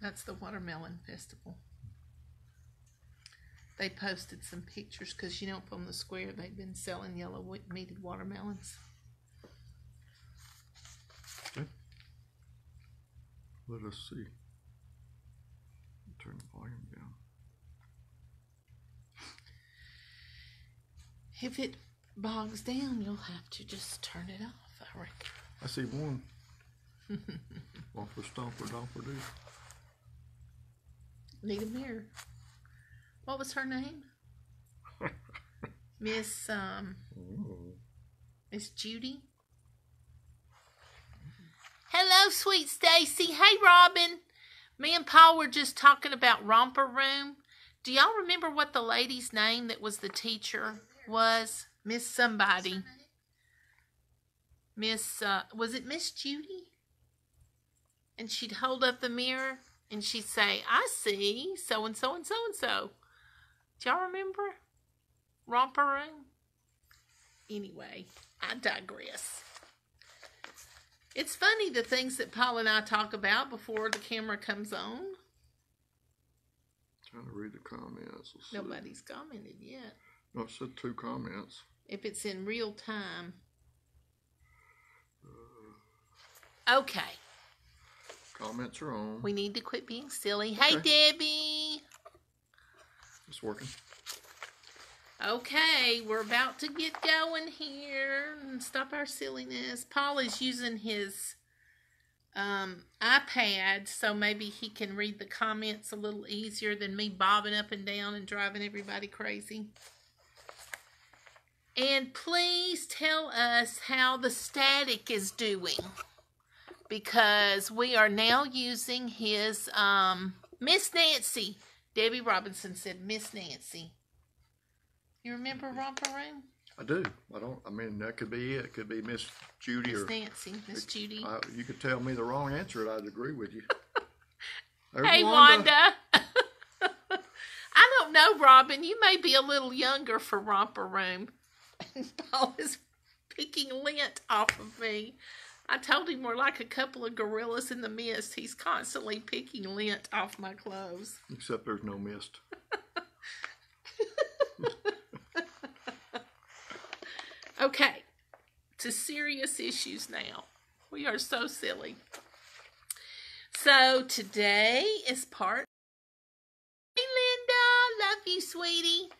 That's the Watermelon Festival. They posted some pictures because you know up on the square they've been selling yellow meated watermelons. Let us see. Turn the volume down. If it bogs down, you'll have to just turn it off. I reckon. I see one. Waffle stomper domper do. Need a mirror. What was her name? Miss um Ooh. Miss Judy. Hello, sweet Stacy. Hey, Robin. Me and Paul were just talking about Romper Room. Do y'all remember what the lady's name that was the teacher was? Miss somebody. Miss, uh, was it Miss Judy? And she'd hold up the mirror and she'd say, I see so and so and so and so. Do y'all remember? Romper Room? Anyway, I digress. It's funny the things that Paul and I talk about before the camera comes on. Trying to read the comments. Let's see. Nobody's commented yet. No, it said two comments. If it's in real time. Uh, okay, Comments are on. we need to quit being silly. Hey, Debbie. It's working. Okay, we're about to get going here and stop our silliness. Paul is using his um, iPad, so maybe he can read the comments a little easier than me bobbing up and down and driving everybody crazy. And please tell us how the static is doing because we are now using his um, Miss Nancy. Debbie Robinson said Miss Nancy. You remember Romper Room? I do. I don't. I mean, that could be it. It could be Miss Judy Miss or Nancy, Miss Judy. I, you could tell me the wrong answer, and I'd agree with you. Hey, Wanda. I don't know, Robin. You may be a little younger for Romper Room. And Paul is picking lint off of me. I told him we're like a couple of gorillas in the mist. He's constantly picking lint off my clothes. Except there's no mist. Okay, to serious issues now. We are so silly. So today is part. Hey, Linda, love you, sweetie.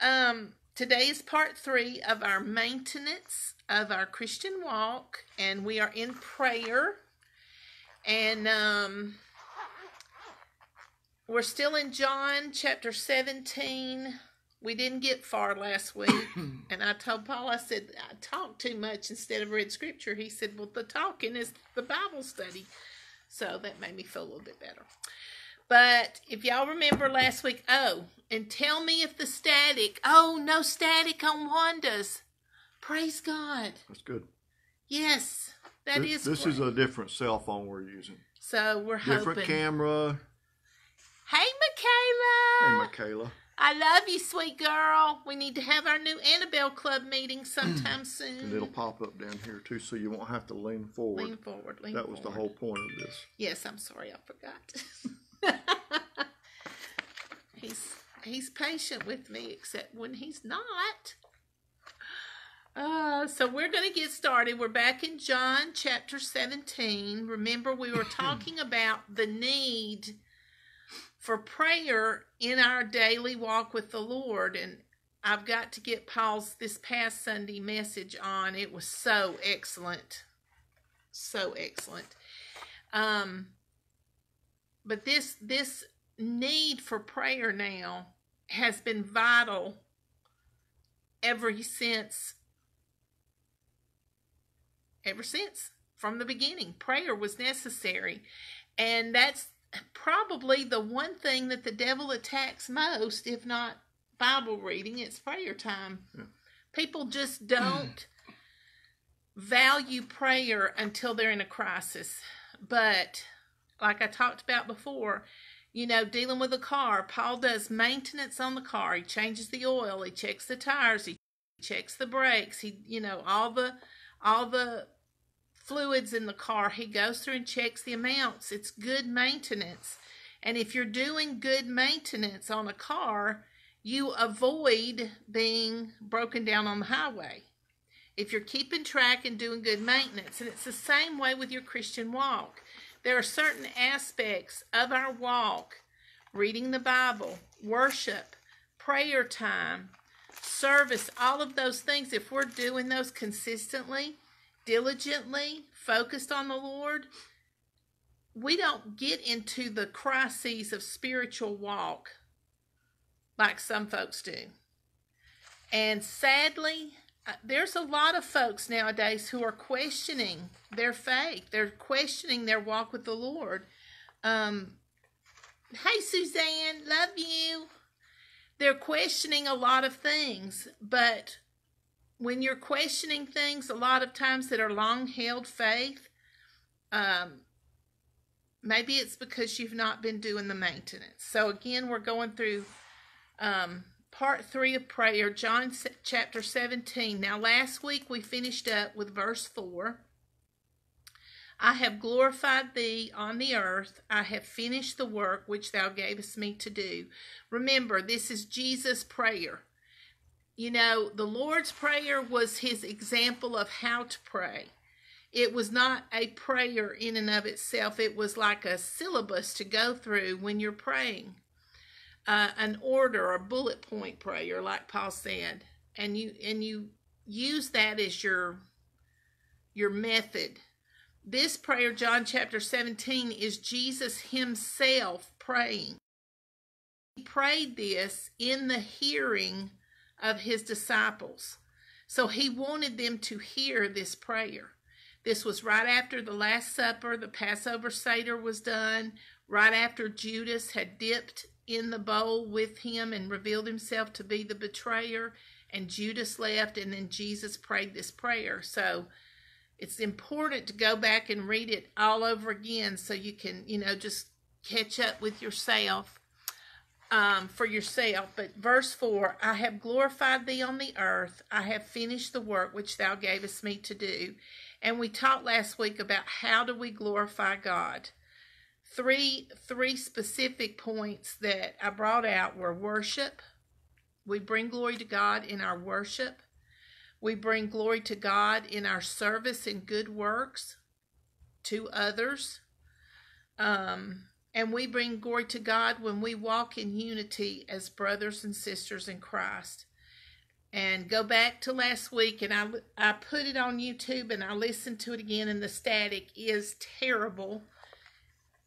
Um, today is part three of our maintenance of our Christian walk, and we are in prayer. And um, we're still in John chapter 17. We didn't get far last week. and I told Paul, I said, I talked too much instead of read scripture. He said, Well, the talking is the Bible study. So that made me feel a little bit better. But if y'all remember last week, oh, and tell me if the static, oh, no static on Wanda's. Praise God. That's good. Yes, that this is. this great. is a different cell phone we're using. So we're Different hoping. camera. hey, Michaela. Hey, Michaela. I love you, sweet girl. We need to have our new Annabelle Club meeting sometime soon. And it'll pop up down here too, so you won't have to lean forward. lean forward. Lean that was the whole point of this. Yes, I'm sorry, I forgot. he's he's patient with me, except when he's not. Uh, so we're going to get started. We're back in John chapter 17. Remember, we were talking about the need for prayer in our daily walk with the Lord. And I've got to get Paul's this past Sunday message on. It was so excellent. So excellent. Um, but this this need for prayer now has been vital ever since ever since from the beginning. Prayer was necessary. And that's probably the one thing that the devil attacks most if not bible reading it's prayer time. Yeah. people just don't value prayer until they're in a crisis. But like I talked about before, you know, dealing with a car, Paul does maintenance on the car. He changes the oil, he checks the tires, he checks the brakes, he, you know, all the all the fluids in the car, he goes through and checks the amounts. It's good maintenance. And if you're doing good maintenance on a car, you avoid being broken down on the highway. If you're keeping track and doing good maintenance, and it's the same way with your Christian walk. There are certain aspects of our walk reading the Bible, worship, prayer time, service, all of those things. If we're doing those consistently, diligently, focused on the Lord, we don't get into the crises of spiritual walk like some folks do. And sadly, there's a lot of folks nowadays who are questioning their faith. They're questioning their walk with the Lord. Um, hey, Suzanne, love you. They're questioning a lot of things, but when you're questioning things, a lot of times that are long held faith, um, maybe it's because you've not been doing the maintenance. So, again, we're going through um, part three of prayer, John chapter 17. Now, last week we finished up with verse 4. I have glorified thee on the earth. I have finished the work which thou gavest me to do. Remember, this is Jesus' prayer. You know, the Lord's Prayer was his example of how to pray. It was not a prayer in and of itself, it was like a syllabus to go through when you're praying uh, an order or bullet point prayer, like Paul said, and you and you use that as your your method. This prayer, John chapter 17, is Jesus himself praying. He prayed this in the hearing of his disciples. So he wanted them to hear this prayer. This was right after the Last Supper, the Passover Seder was done, right after Judas had dipped in the bowl with him and revealed himself to be the betrayer and Judas left and then Jesus prayed this prayer. So it's important to go back and read it all over again so you can, you know, just catch up with yourself um, for yourself. But verse 4 I have glorified thee on the earth, I have finished the work which thou gavest me to do. And we talked last week about how do we glorify God three three specific points that I brought out were worship. We bring glory to God in our worship. We bring glory to God in our service and good works to others. Um, and we bring glory to God when we walk in unity as brothers and sisters in Christ. And go back to last week, and I, I put it on YouTube and I listened to it again, and the static is terrible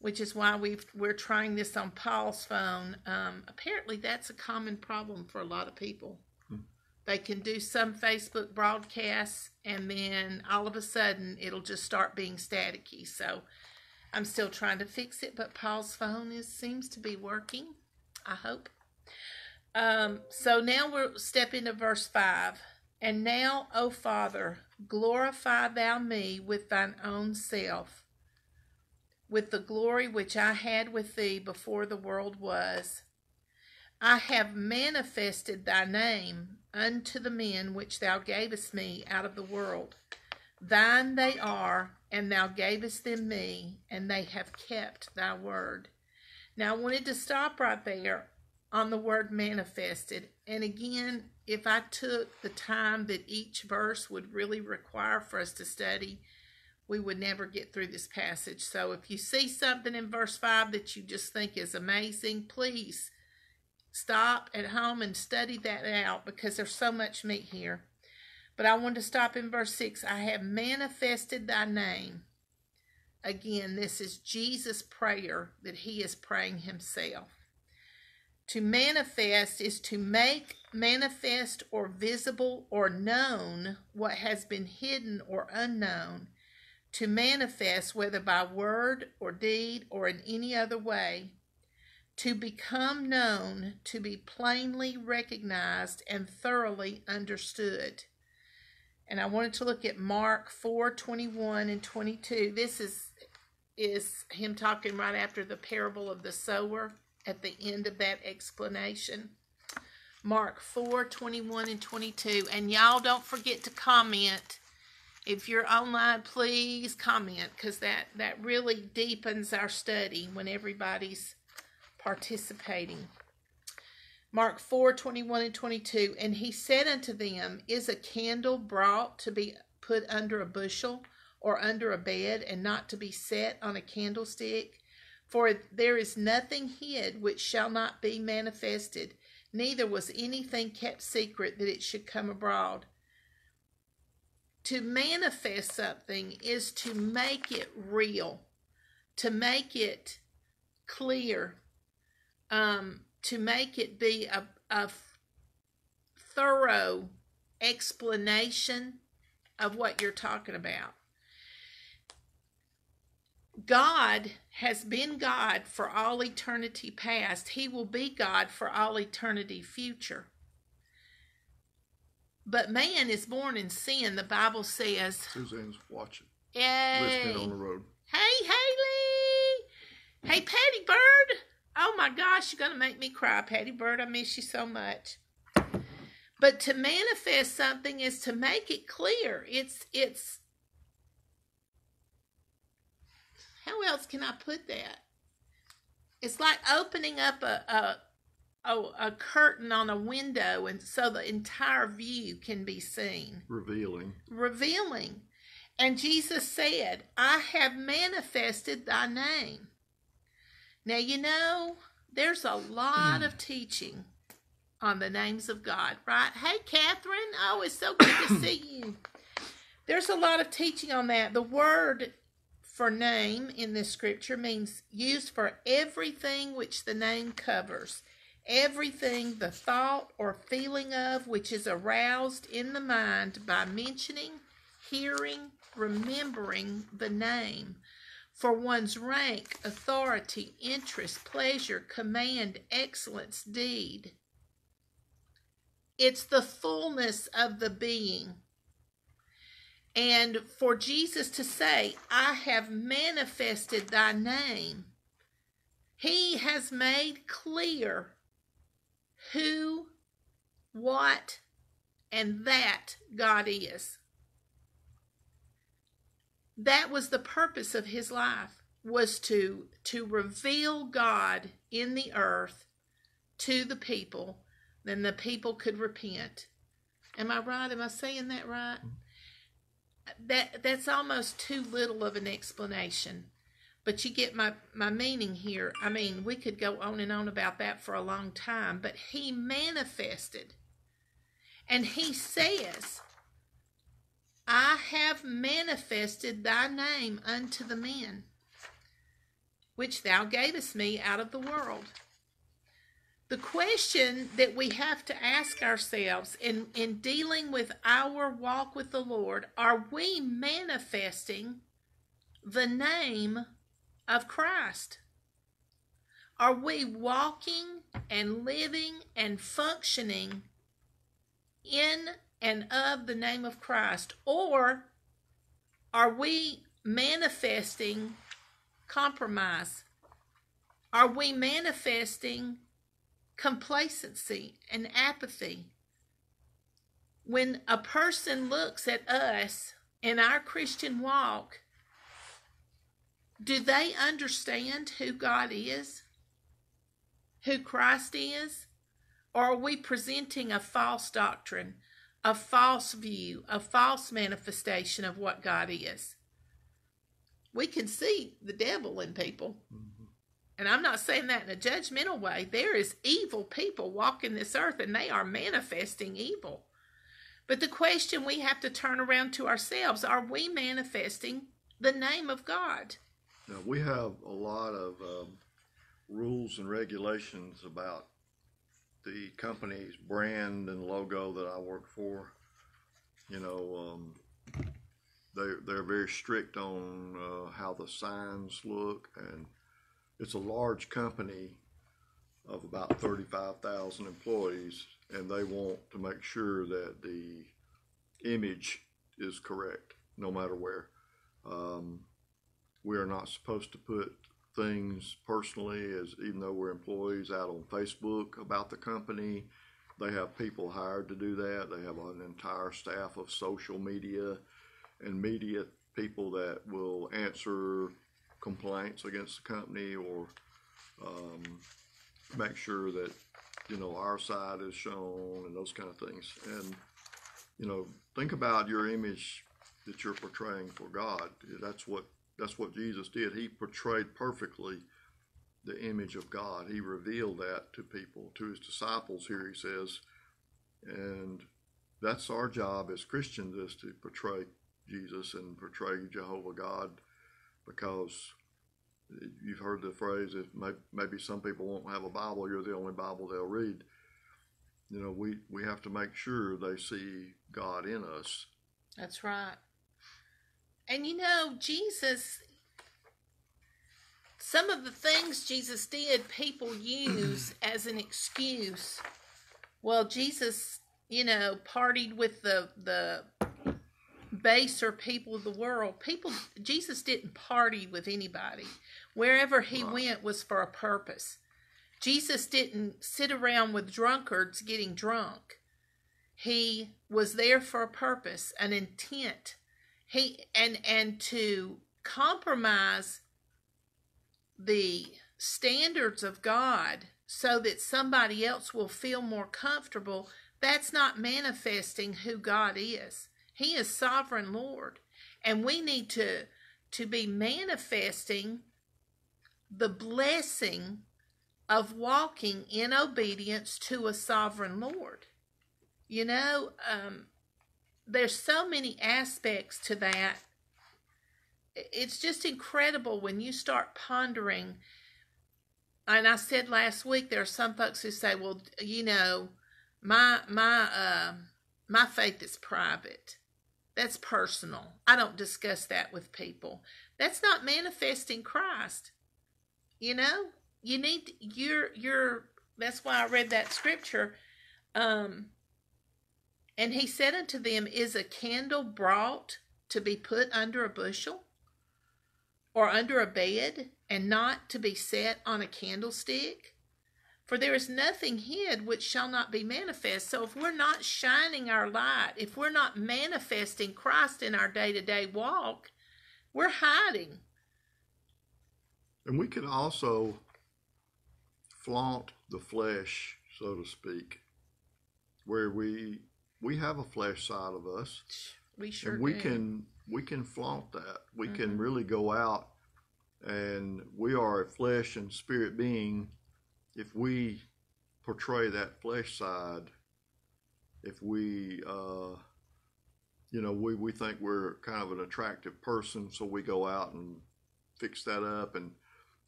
which is why we we're trying this on Paul's phone. Um, apparently, that's a common problem for a lot of people. Hmm. They can do some Facebook broadcasts, and then all of a sudden, it'll just start being staticky. So, I'm still trying to fix it, but Paul's phone is seems to be working. I hope. Um, so now we're step into verse five. And now, O Father, glorify thou me with thine own self with the glory which I had with thee before the world was. I have manifested thy name unto the men which thou gavest me out of the world. Thine they are, and thou gavest them me, and they have kept thy word. Now, I wanted to stop right there on the word manifested. And again, if I took the time that each verse would really require for us to study, we would never get through this passage. So if you see something in verse 5 that you just think is amazing, please stop at home and study that out because there's so much meat here. But I want to stop in verse 6. I have manifested thy name. Again, this is Jesus' prayer that he is praying himself. To manifest is to make manifest or visible or known what has been hidden or unknown to manifest, whether by word or deed or in any other way, to become known, to be plainly recognized and thoroughly understood. And I wanted to look at Mark 4 21 and 22. This is, is him talking right after the parable of the sower at the end of that explanation. Mark 4 21 and 22. And y'all don't forget to comment if you're online, please comment because that, that really deepens our study when everybody's participating. Mark 4 21 and 22. And he said unto them, Is a candle brought to be put under a bushel or under a bed, and not to be set on a candlestick? For there is nothing hid which shall not be manifested, neither was anything kept secret that it should come abroad. To manifest something is to make it real, to make it clear, um, to make it be a, a thorough explanation of what you're talking about. God has been God for all eternity past. He will be God for all eternity future. But man is born in sin. The Bible says. Suzanne's watching, Yay. listening on the road. Hey, Haley. Hey, Patty Bird. Oh my gosh, you're going to make me cry, Patty Bird. I miss you so much. But to manifest something is to make it clear. It's, it's, how else can I put that? It's like opening up a, a, a, a curtain on a window and so the entire view can be seen Revealing. revealing. And Jesus said, I have manifested thy name. Now, you know, there's a lot hmm. of teaching on the names of God, right? Hey, Catherine. Oh, it's so good to see you. There's a lot of teaching on that. The word for name in this scripture means used for everything which the name covers. Everything the thought or feeling of which is aroused in the mind by mentioning, hearing, remembering the name for one's rank, authority, interest, pleasure, command, excellence, deed. It's the fullness of the being. And for Jesus to say, I have manifested thy name, he has made clear who, what, and that God is. That was the purpose of his life was to to reveal God in the earth to the people, then the people could repent. Am I right? Am I saying that right? Mm-hmm. That that's almost too little of an explanation. But you get my, my meaning here. I mean, we could go on and on about that for a long time, but he manifested. And he says, I have manifested thy name unto the men, which thou gavest me out of the world. The question that we have to ask ourselves in, in dealing with our walk with the Lord are we manifesting the name of Christ? Are we walking and living and functioning in and of the name of Christ? Or are we manifesting compromise? Are we manifesting complacency and apathy? When a person looks at us in our Christian walk, do they understand who God is? Who Christ is? Or are we presenting a false doctrine, a false view, a false manifestation of what God is? We can see the devil in people. Mm-hmm. And I'm not saying that in a judgmental way. There is evil people walking this earth and they are manifesting evil. But the question we have to turn around to ourselves are we manifesting the name of God? Now, we have a lot of um, rules and regulations about the company's brand and logo that I work for. You know, um, they they're very strict on uh, how the signs look, and it's a large company of about thirty-five thousand employees, and they want to make sure that the image is correct, no matter where. Um, we are not supposed to put things personally as even though we're employees out on Facebook about the company. They have people hired to do that. They have an entire staff of social media and media people that will answer complaints against the company or um, make sure that you know our side is shown and those kind of things. And you know, think about your image that you're portraying for God. That's what that's what Jesus did. He portrayed perfectly the image of God. He revealed that to people, to his disciples here he says. And that's our job as Christians is to portray Jesus and portray Jehovah God because you've heard the phrase if maybe some people won't have a Bible, you're the only Bible they'll read. You know, we, we have to make sure they see God in us. That's right. And you know, Jesus, some of the things Jesus did, people use as an excuse. Well, Jesus, you know, partied with the the baser people of the world. People, Jesus didn't party with anybody. Wherever he went was for a purpose. Jesus didn't sit around with drunkards getting drunk. He was there for a purpose, an intent. He and and to compromise the standards of God so that somebody else will feel more comfortable, that's not manifesting who God is. He is sovereign Lord. And we need to to be manifesting the blessing of walking in obedience to a sovereign Lord. You know, um, there's so many aspects to that. It's just incredible when you start pondering. And I said last week there are some folks who say, "Well, you know, my my uh, my faith is private. That's personal. I don't discuss that with people. That's not manifesting Christ. You know, you need you're you're. That's why I read that scripture. Um, and he said unto them, Is a candle brought to be put under a bushel or under a bed, and not to be set on a candlestick? For there is nothing hid which shall not be manifest. So if we're not shining our light, if we're not manifesting Christ in our day to day walk, we're hiding. And we can also flaunt the flesh, so to speak, where we we have a flesh side of us. We sure and we do. can we can flaunt that. We mm-hmm. can really go out and we are a flesh and spirit being if we portray that flesh side, if we, uh, you know, we, we think we're kind of an attractive person, so we go out and fix that up. And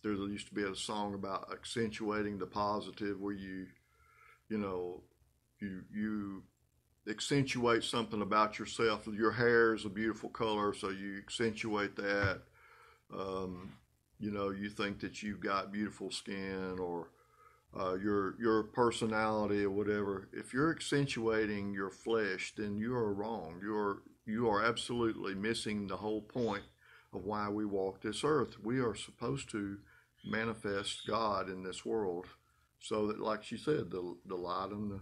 there used to be a song about accentuating the positive, where you, you know, you you accentuate something about yourself. Your hair is a beautiful color, so you accentuate that. Um, you know, you think that you've got beautiful skin or uh, your your personality or whatever, if you're accentuating your flesh, then you are wrong. You're you are absolutely missing the whole point of why we walk this earth. We are supposed to manifest God in this world, so that, like she said, the the light on the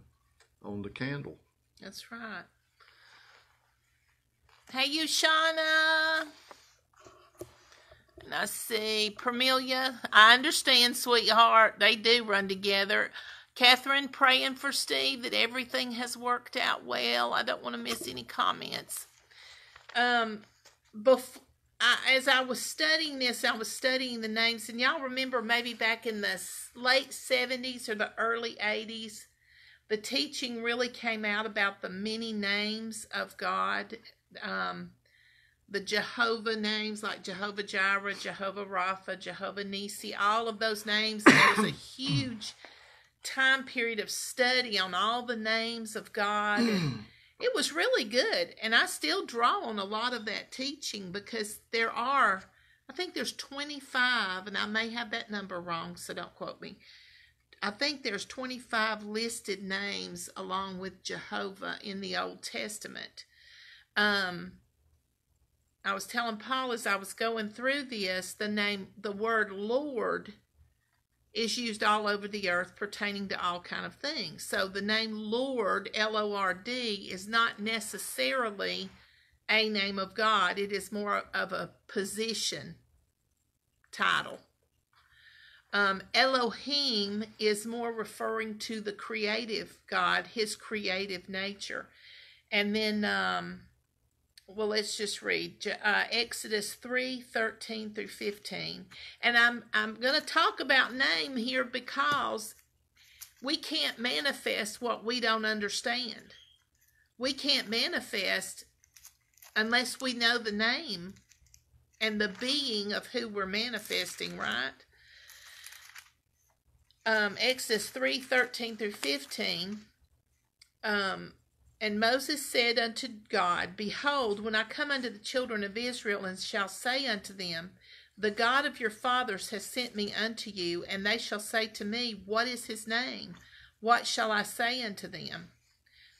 on the candle. That's right. Hey, you, Shauna. I see. Permelia, I understand, sweetheart. They do run together. Catherine, praying for Steve that everything has worked out well. I don't want to miss any comments. Um, before, I, as I was studying this, I was studying the names, and y'all remember maybe back in the late 70s or the early 80s, the teaching really came out about the many names of God. Um, the Jehovah names like Jehovah Jireh, Jehovah Rapha, Jehovah Nisi, all of those names. There was a huge time period of study on all the names of God. It was really good. And I still draw on a lot of that teaching because there are, I think there's 25, and I may have that number wrong, so don't quote me. I think there's 25 listed names along with Jehovah in the Old Testament. Um, I was telling Paul as I was going through this, the name, the word Lord is used all over the earth pertaining to all kind of things. So the name Lord, L O R D, is not necessarily a name of God, it is more of a position title. Um, Elohim is more referring to the creative God, his creative nature. And then, um, well, let's just read uh, Exodus 3 13 through 15. And I'm, I'm going to talk about name here because we can't manifest what we don't understand. We can't manifest unless we know the name and the being of who we're manifesting, right? Um, Exodus 3 13 through 15. Um, and Moses said unto God, Behold, when I come unto the children of Israel, and shall say unto them, The God of your fathers has sent me unto you, and they shall say to me, What is his name? What shall I say unto them?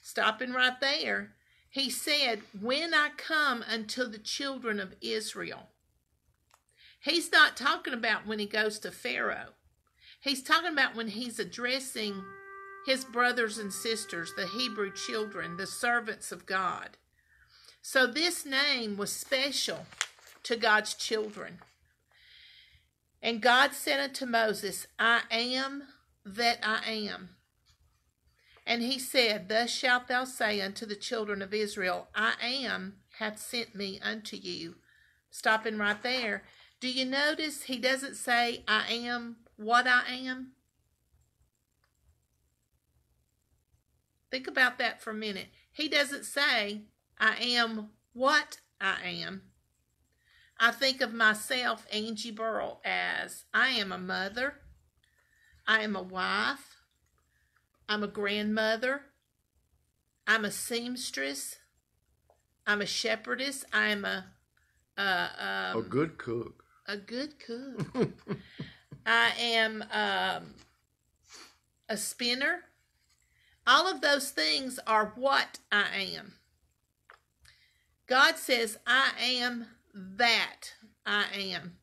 Stopping right there, he said, When I come unto the children of Israel. He's not talking about when he goes to Pharaoh. He's talking about when he's addressing his brothers and sisters, the Hebrew children, the servants of God. So this name was special to God's children. And God said unto Moses, I am that I am. And he said, Thus shalt thou say unto the children of Israel, I am hath sent me unto you. Stopping right there. Do you notice he doesn't say, I am what I am? Think about that for a minute. He doesn't say, I am what I am. I think of myself, Angie Burrell, as I am a mother, I am a wife, I'm a grandmother, I'm a seamstress, I'm a shepherdess, I'm a um, a good cook. A good cook. I am um, a spinner. All of those things are what I am. God says, I am that I am.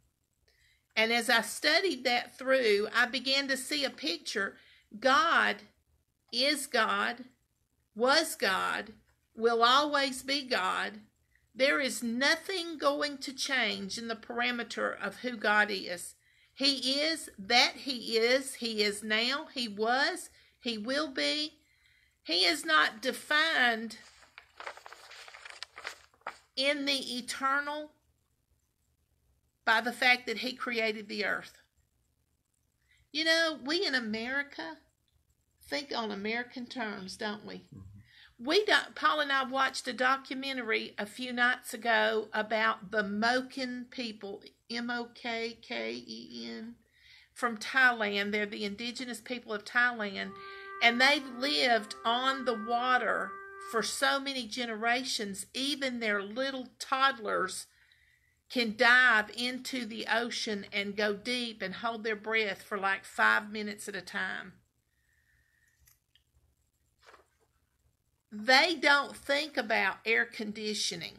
And as I studied that through, I began to see a picture. God is God, was God, will always be God. There is nothing going to change in the parameter of who God is. He is that He is. He is now. He was. He will be. He is not defined in the eternal by the fact that He created the earth. You know, we in America think on American terms, don't we? Mm-hmm. We don't, Paul and I watched a documentary a few nights ago about the Moken people, M O K K E N, from Thailand. They're the indigenous people of Thailand and they've lived on the water for so many generations, even their little toddlers can dive into the ocean and go deep and hold their breath for like five minutes at a time. They don't think about air conditioning.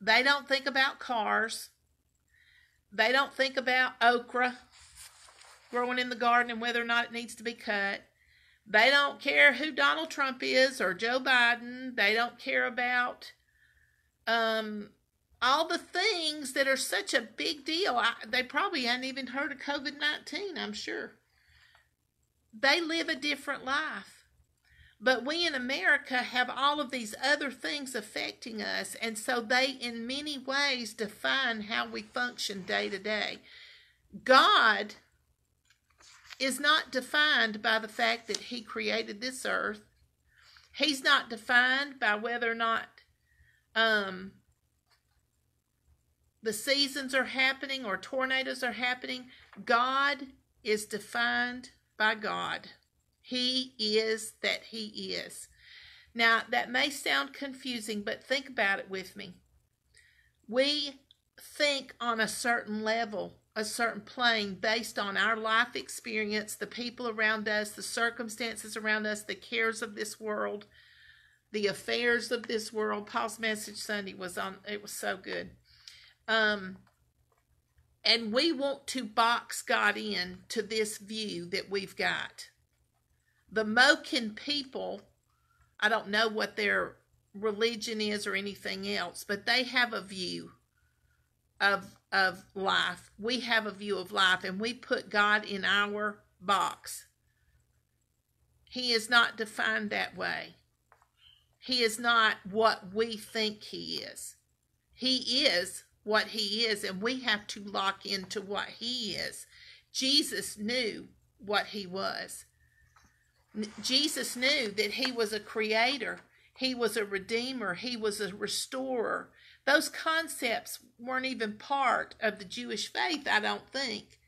They don't think about cars. They don't think about okra growing in the garden and whether or not it needs to be cut. They don't care who Donald Trump is or Joe Biden. They don't care about um, all the things that are such a big deal. I, they probably hadn't even heard of COVID 19, I'm sure. They live a different life. But we in America have all of these other things affecting us, and so they, in many ways, define how we function day to day. God is not defined by the fact that he created this earth. He's not defined by whether or not um, the seasons are happening or tornadoes are happening. God is defined by God. He is that He is. Now, that may sound confusing, but think about it with me. We think on a certain level a certain plane based on our life experience, the people around us, the circumstances around us, the cares of this world, the affairs of this world. Paul's message Sunday was on, it was so good. Um, and we want to box God in to this view that we've got. The Moken people, I don't know what their religion is or anything else, but they have a view of of life. We have a view of life and we put God in our box. He is not defined that way. He is not what we think he is. He is what he is and we have to lock into what he is. Jesus knew what he was. Jesus knew that he was a creator, he was a redeemer, he was a restorer. Those concepts weren't even part of the Jewish faith, I don't think.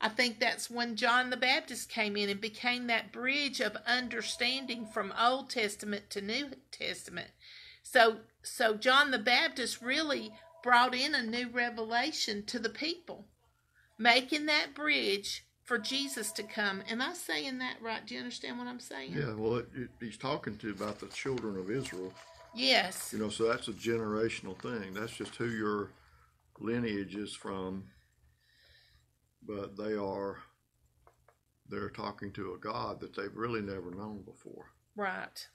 I think that's when John the Baptist came in and became that bridge of understanding from Old Testament to New Testament. So so John the Baptist really brought in a new revelation to the people, making that bridge for Jesus to come. Am I saying that right? Do you understand what I'm saying? Yeah, well, it, it, he's talking to about the children of Israel. Yes. You know, so that's a generational thing. That's just who your lineage is from. But they are, they're talking to a God that they've really never known before. Right.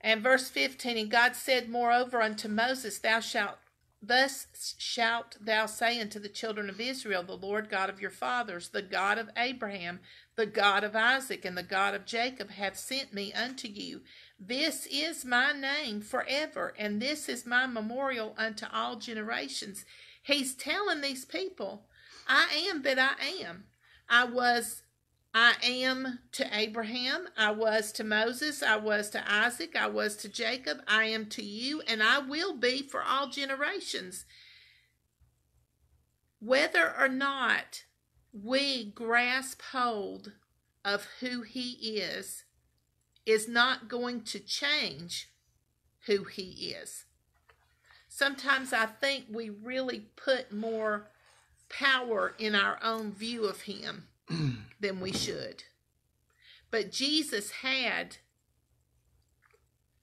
And verse 15, and God said, Moreover, unto Moses, Thou shalt Thus shalt thou say unto the children of Israel, The Lord God of your fathers, the God of Abraham, the God of Isaac, and the God of Jacob hath sent me unto you. This is my name forever, and this is my memorial unto all generations. He's telling these people, I am that I am. I was I am to Abraham, I was to Moses, I was to Isaac, I was to Jacob, I am to you, and I will be for all generations. Whether or not we grasp hold of who he is, is not going to change who he is. Sometimes I think we really put more power in our own view of him than we should. But Jesus had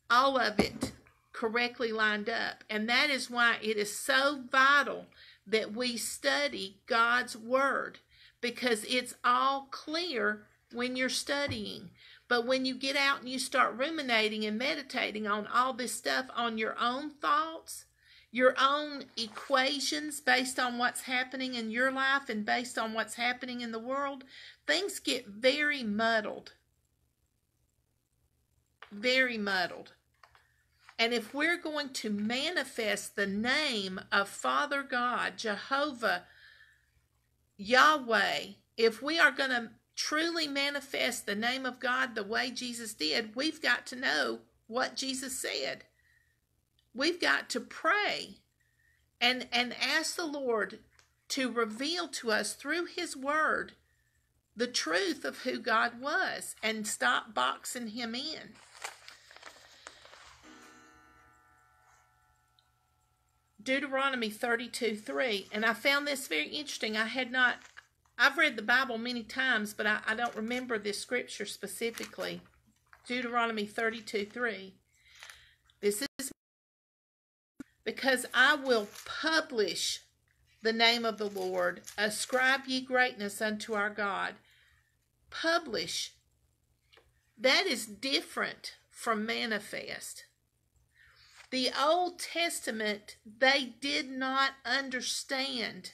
all of it correctly lined up. And that is why it is so vital that we study God's Word because it's all clear when you're studying. But when you get out and you start ruminating and meditating on all this stuff on your own thoughts, your own equations based on what's happening in your life and based on what's happening in the world, things get very muddled. Very muddled. And if we're going to manifest the name of Father God, Jehovah, Yahweh, if we are going to truly manifest the name of God the way Jesus did, we've got to know what Jesus said. We've got to pray and, and ask the Lord to reveal to us through His Word the truth of who God was and stop boxing Him in. Deuteronomy 32 3. And I found this very interesting. I had not, I've read the Bible many times, but I, I don't remember this scripture specifically. Deuteronomy 32 3. This is because I will publish the name of the Lord, ascribe ye greatness unto our God. Publish. That is different from manifest. The Old Testament, they did not understand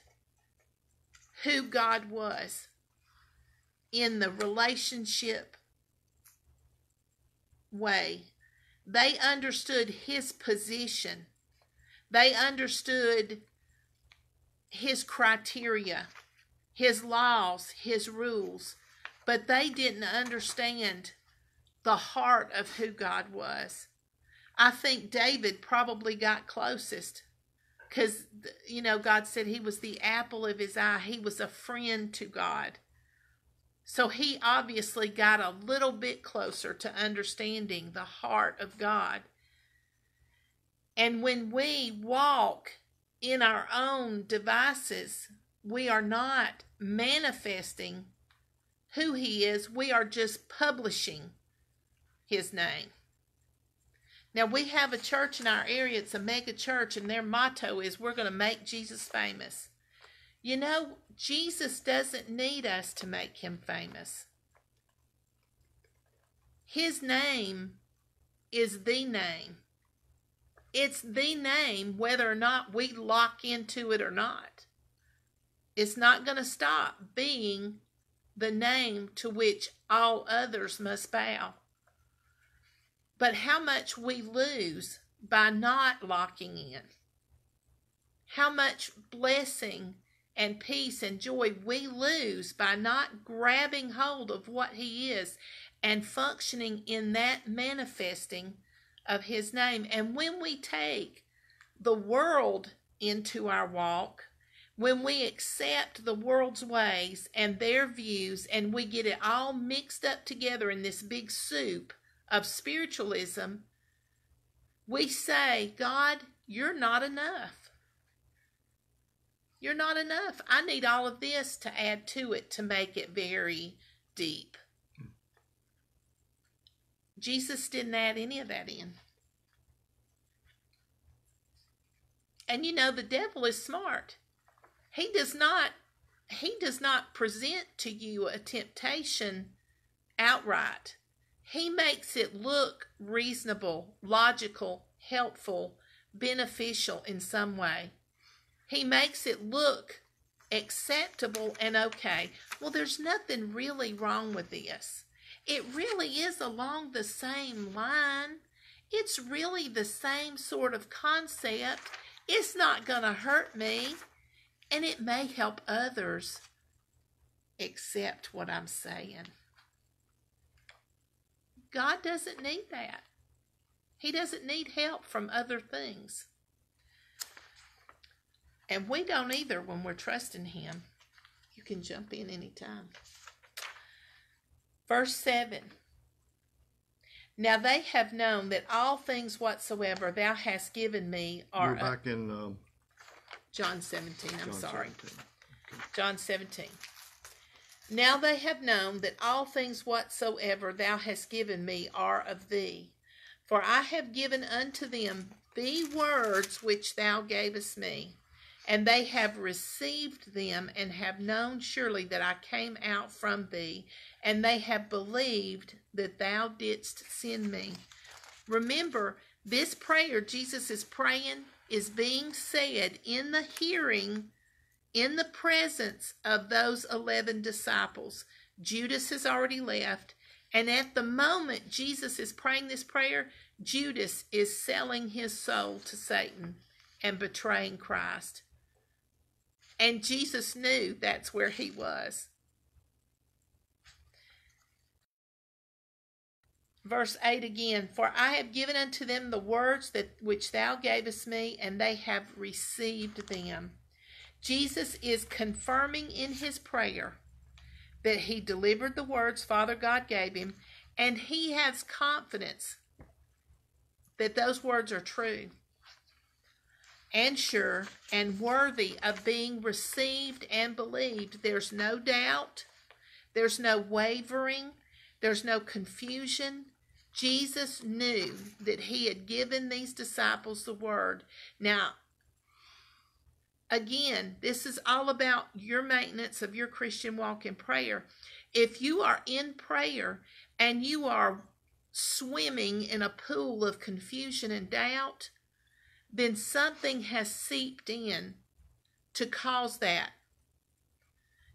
who God was in the relationship way. They understood his position they understood his criteria, his laws, his rules, but they didn't understand the heart of who God was. I think David probably got closest because, you know, God said he was the apple of his eye, he was a friend to God. So he obviously got a little bit closer to understanding the heart of God. And when we walk in our own devices, we are not manifesting who He is, we are just publishing His name. Now, we have a church in our area, it's a mega church, and their motto is we're going to make Jesus famous. You know, Jesus doesn't need us to make him famous. His name is the name it's the name whether or not we lock into it or not. It's not going to stop being the name to which all others must bow. But how much we lose by not locking in. How much blessing and peace and joy we lose by not grabbing hold of what He is and functioning in that manifesting of His name. And when we take the world into our walk, when we accept the world's ways and their views and we get it all mixed up together in this big soup of spiritualism, we say, God, you're not enough. You're not enough. I need all of this to add to it to make it very deep. Jesus didn't add any of that in. And you know, the devil is smart. He does not he does not present to you a temptation outright. He makes it look reasonable, logical, helpful, beneficial in some way. He makes it look acceptable and okay. Well, there's nothing really wrong with this. It really is along the same line. It's really the same sort of concept. It's not going to hurt me, and it may help others accept what I'm saying. God doesn't need that. He doesn't need help from other things. And we don't either when we're trusting Him. You can jump in anytime. Verse 7 Now they have known that all things whatsoever thou hast given me are. We're back in um, John 17, I'm John sorry. 17. John 17. Now they have known that all things whatsoever thou hast given me are of thee. For I have given unto them the words which thou gavest me, and they have received them, and have known surely that I came out from thee, and they have believed that thou didst send me. Remember, this prayer Jesus is praying is being said in the hearing in the presence of those 11 disciples. Judas has already left. And at the moment Jesus is praying this prayer, Judas is selling his soul to Satan and betraying Christ. And Jesus knew that's where he was. Verse 8 again For I have given unto them the words that which thou gavest me, and they have received them. Jesus is confirming in his prayer that he delivered the words Father God gave him, and he has confidence that those words are true and sure and worthy of being received and believed. There's no doubt, there's no wavering, there's no confusion. Jesus knew that he had given these disciples the word. Now, again, this is all about your maintenance of your Christian walk in prayer. If you are in prayer and you are swimming in a pool of confusion and doubt, then something has seeped in to cause that.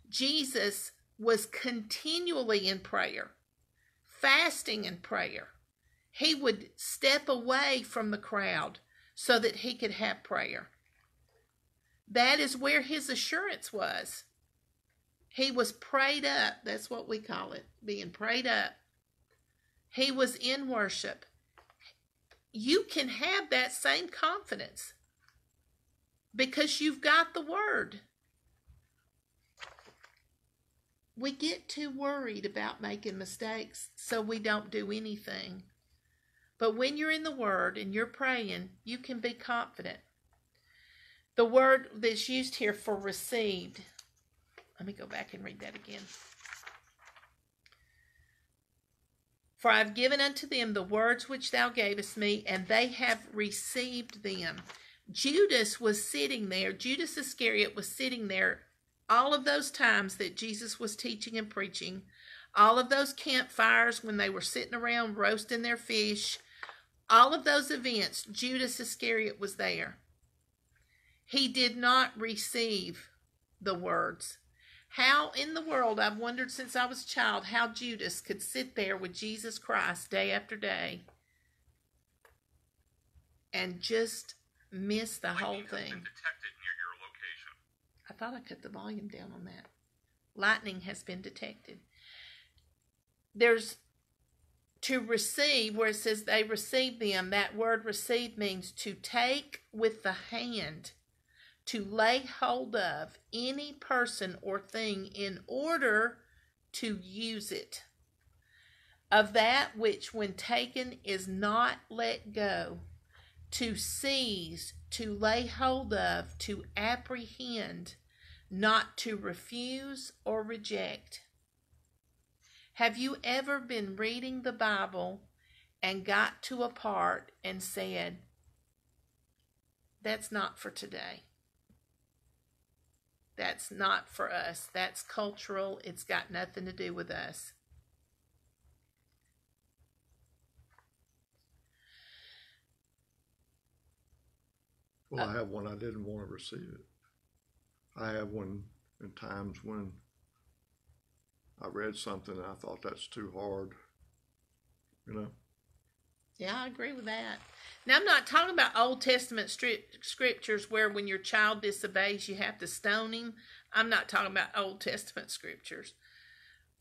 Jesus was continually in prayer, fasting in prayer. He would step away from the crowd so that he could have prayer. That is where his assurance was. He was prayed up. That's what we call it, being prayed up. He was in worship. You can have that same confidence because you've got the word. We get too worried about making mistakes, so we don't do anything. But when you're in the word and you're praying, you can be confident. The word that's used here for received, let me go back and read that again. For I have given unto them the words which thou gavest me, and they have received them. Judas was sitting there, Judas Iscariot was sitting there all of those times that Jesus was teaching and preaching, all of those campfires when they were sitting around roasting their fish, all of those events, Judas Iscariot was there. He did not receive the words. How in the world, I've wondered since I was a child, how Judas could sit there with Jesus Christ day after day and just miss the whole thing. I thought I cut the volume down on that. Lightning has been detected. There's to receive, where it says they received them, that word receive means to take with the hand, to lay hold of any person or thing in order to use it. Of that which, when taken, is not let go, to seize, to lay hold of, to apprehend, not to refuse or reject. Have you ever been reading the Bible and got to a part and said, That's not for today? That's not for us. That's cultural. It's got nothing to do with us. Well, I have one I didn't want to receive it. I have one in times when I read something and I thought that's too hard. You know? Yeah, I agree with that. Now, I'm not talking about Old Testament stri- scriptures where when your child disobeys, you have to stone him. I'm not talking about Old Testament scriptures.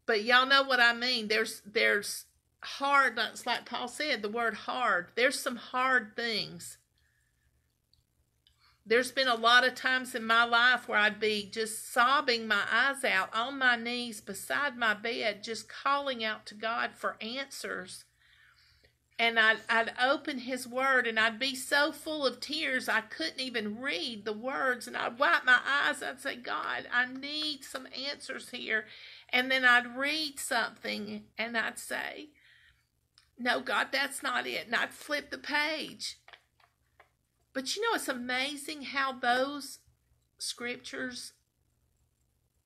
But y'all know what I mean. There's there's hard, it's like Paul said, the word hard. There's some hard things there's been a lot of times in my life where I'd be just sobbing my eyes out on my knees beside my bed, just calling out to God for answers. And I'd, I'd open His Word and I'd be so full of tears I couldn't even read the words. And I'd wipe my eyes. I'd say, God, I need some answers here. And then I'd read something and I'd say, No, God, that's not it. And I'd flip the page but you know, it's amazing how those scriptures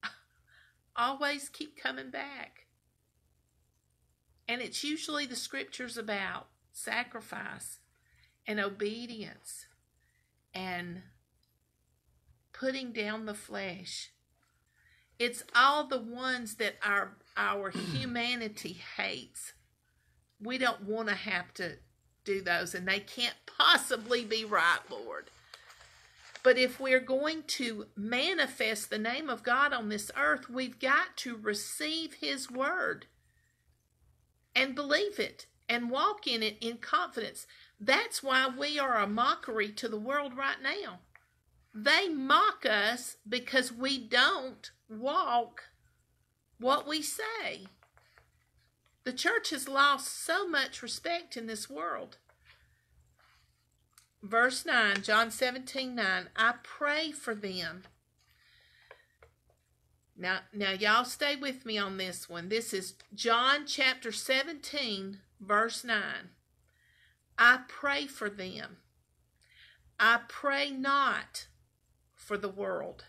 always keep coming back. And it's usually the scriptures about sacrifice and obedience and putting down the flesh. It's all the ones that our our humanity hates. We don't want to have to do those, and they can't possibly be right, Lord. But if we're going to manifest the name of God on this earth, we've got to receive His word and believe it and walk in it in confidence. That's why we are a mockery to the world right now. They mock us because we don't walk what we say. The church has lost so much respect in this world. Verse 9, John 17 9, I pray for them. Now, now y'all stay with me on this one. This is John chapter 17, verse 9. I pray for them. I pray not for the world,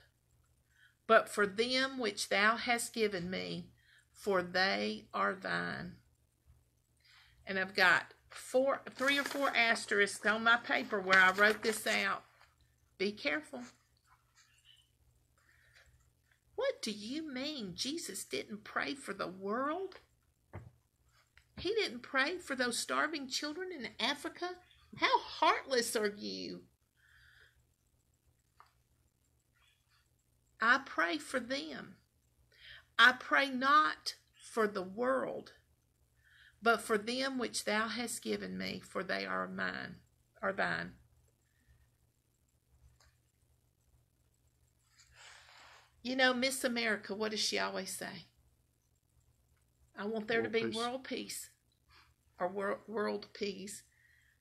but for them which thou hast given me, for they are thine. And I've got four, three or four asterisks on my paper where I wrote this out. Be careful. What do you mean Jesus didn't pray for the world? He didn't pray for those starving children in Africa? How heartless are you? I pray for them. I pray not for the world, but for them which thou hast given me, for they are mine, are thine. You know, Miss America, what does she always say? I want there world to be peace. world peace or world, world peace.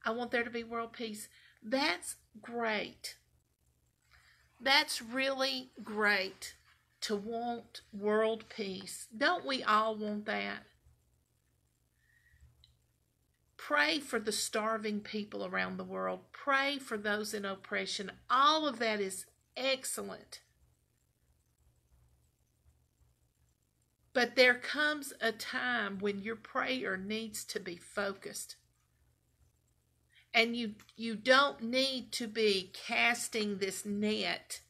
I want there to be world peace. That's great. That's really great to want world peace. Don't we all want that? Pray for the starving people around the world. Pray for those in oppression. All of that is excellent. But there comes a time when your prayer needs to be focused. and you you don't need to be casting this net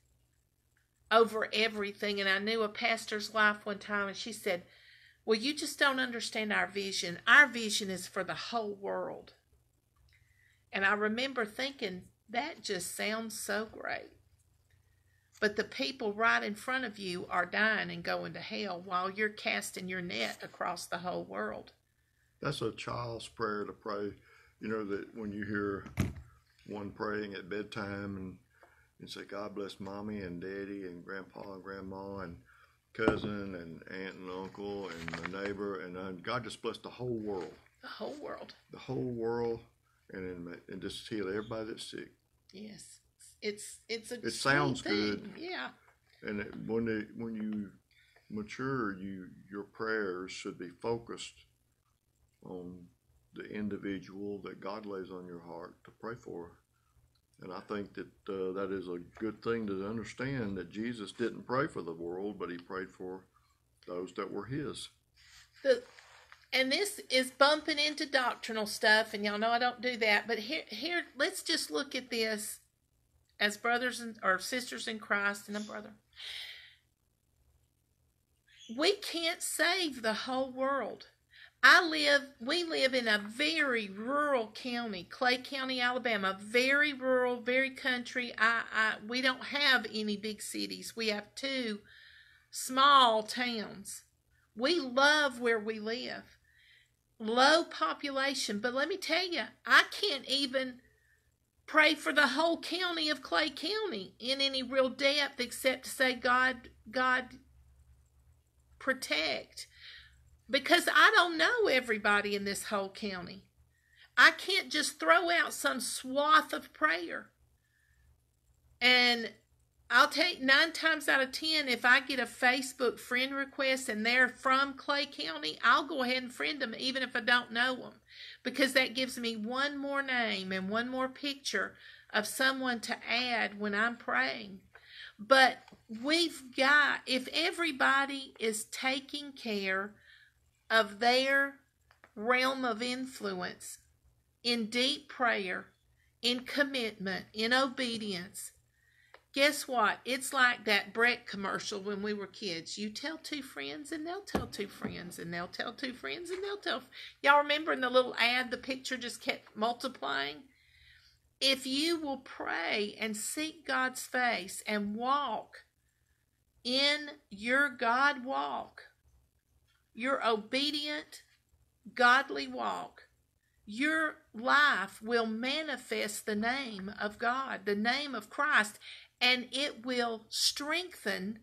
over everything. And i knew a pastor's wife one time and she said well you just don't understand our vision. Our vision is for the whole world. And i remember thinking that just sounds so great but the people right in front of you are dying and going to hell while you're casting your net across the whole world That's a child's prayer to pray. You know that when you hear one praying at bedtime and and say, God bless mommy and daddy and grandpa and grandma and cousin and aunt and uncle and the neighbor and uh, God just bless the whole world, the whole world the whole world, and and, and just heal everybody that's sick. yes it's it's a It sounds thing. good. yeah And it, when they, when you mature, you your prayers should be focused on the individual that God lays on your heart to pray for. And I think that uh, that is a good thing to understand that Jesus didn't pray for the world, but he prayed for those that were his. the and this is bumping into doctrinal stuff and y'all know I don't do that but here here let's just look at this as brothers and or sisters in Christ and a brother. We can't save the whole world. I live we live in a very rural county Clay County Alabama very rural very country. I, I we don't have any big cities. We have two small towns. We love where we live. Low population, but let me tell you, I can't even pray for the whole county of Clay County in any real depth except to say God God protect because I don't know everybody in this whole county. I can't just throw out some swath of prayer. And I'll take nine times out of ten, if I get a Facebook friend request and they're from Clay County, I'll go ahead and friend them even if I don't know them because that gives me one more name and one more picture of someone to add when I'm praying. But we've got, if everybody is taking care of their realm of influence in deep prayer, in commitment, in obedience, guess what? It's like that Breck commercial when we were kids. You tell two friends, and they'll tell two friends, and they'll tell two friends, and they'll tell. Y'all remember in the little ad, the picture just kept multiplying? If you will pray and seek God's face and walk in your God walk, your obedient, godly walk, your life will manifest the name of God, the name of Christ, and it will strengthen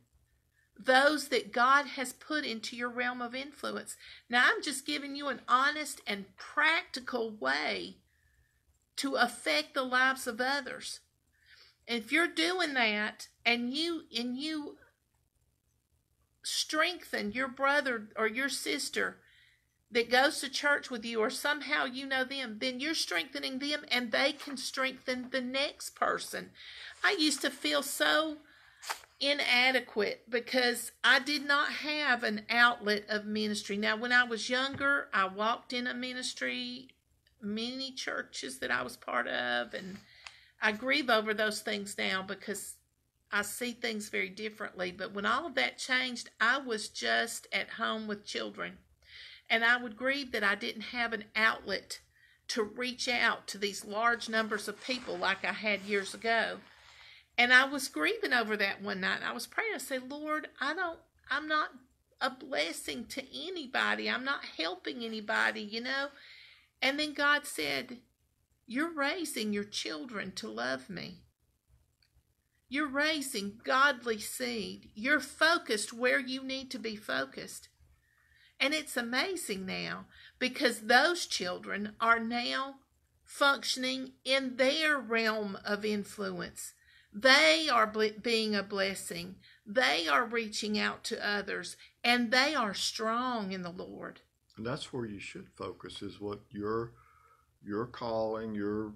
those that God has put into your realm of influence. Now, I'm just giving you an honest and practical way to affect the lives of others. If you're doing that and you and you strengthen your brother or your sister that goes to church with you or somehow you know them, then you're strengthening them and they can strengthen the next person. I used to feel so inadequate because I did not have an outlet of ministry. Now, when I was younger, I walked in a ministry, many churches that I was part of, and I grieve over those things now because I see things very differently. But when all of that changed, I was just at home with children. And I would grieve that I didn't have an outlet to reach out to these large numbers of people like I had years ago. And I was grieving over that one night. I was praying. I said, Lord, I don't, I'm not a blessing to anybody. I'm not helping anybody, you know? And then God said, You're raising your children to love me. You're raising godly seed. You're focused where you need to be focused. And it's amazing now because those children are now functioning in their realm of influence. They are ble- being a blessing. They are reaching out to others and they are strong in the Lord. And that's where you should focus is what your your calling, your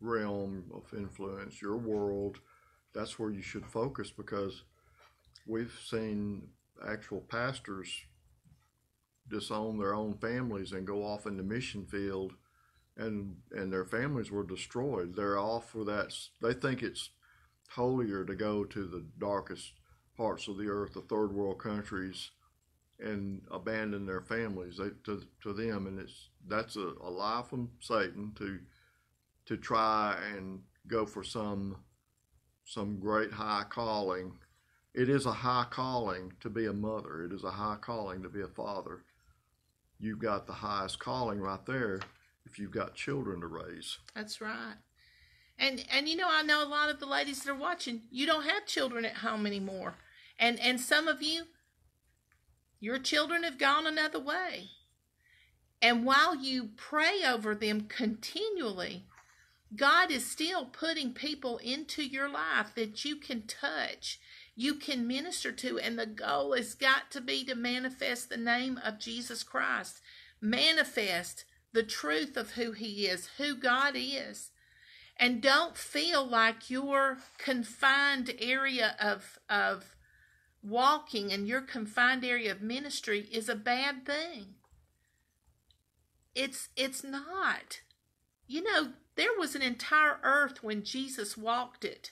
realm of influence, your world, that's where you should focus because we've seen actual pastors disown their own families and go off in the mission field and and their families were destroyed. They're all for that. They think it's holier to go to the darkest parts of the earth, the third world countries, and abandon their families they, to to them, and it's that's a, a lie from Satan to to try and go for some some great high calling. It is a high calling to be a mother. It is a high calling to be a father. You've got the highest calling right there if you've got children to raise. That's right. And and you know, I know a lot of the ladies that are watching, you don't have children at home anymore. And and some of you your children have gone another way. And while you pray over them continually, God is still putting people into your life that you can touch, you can minister to, and the goal has got to be to manifest the name of Jesus Christ, manifest the truth of who He is, who God is. And don't feel like your confined area of, of walking and your confined area of ministry is a bad thing. It's it's not. You know, there was an entire earth when Jesus walked it.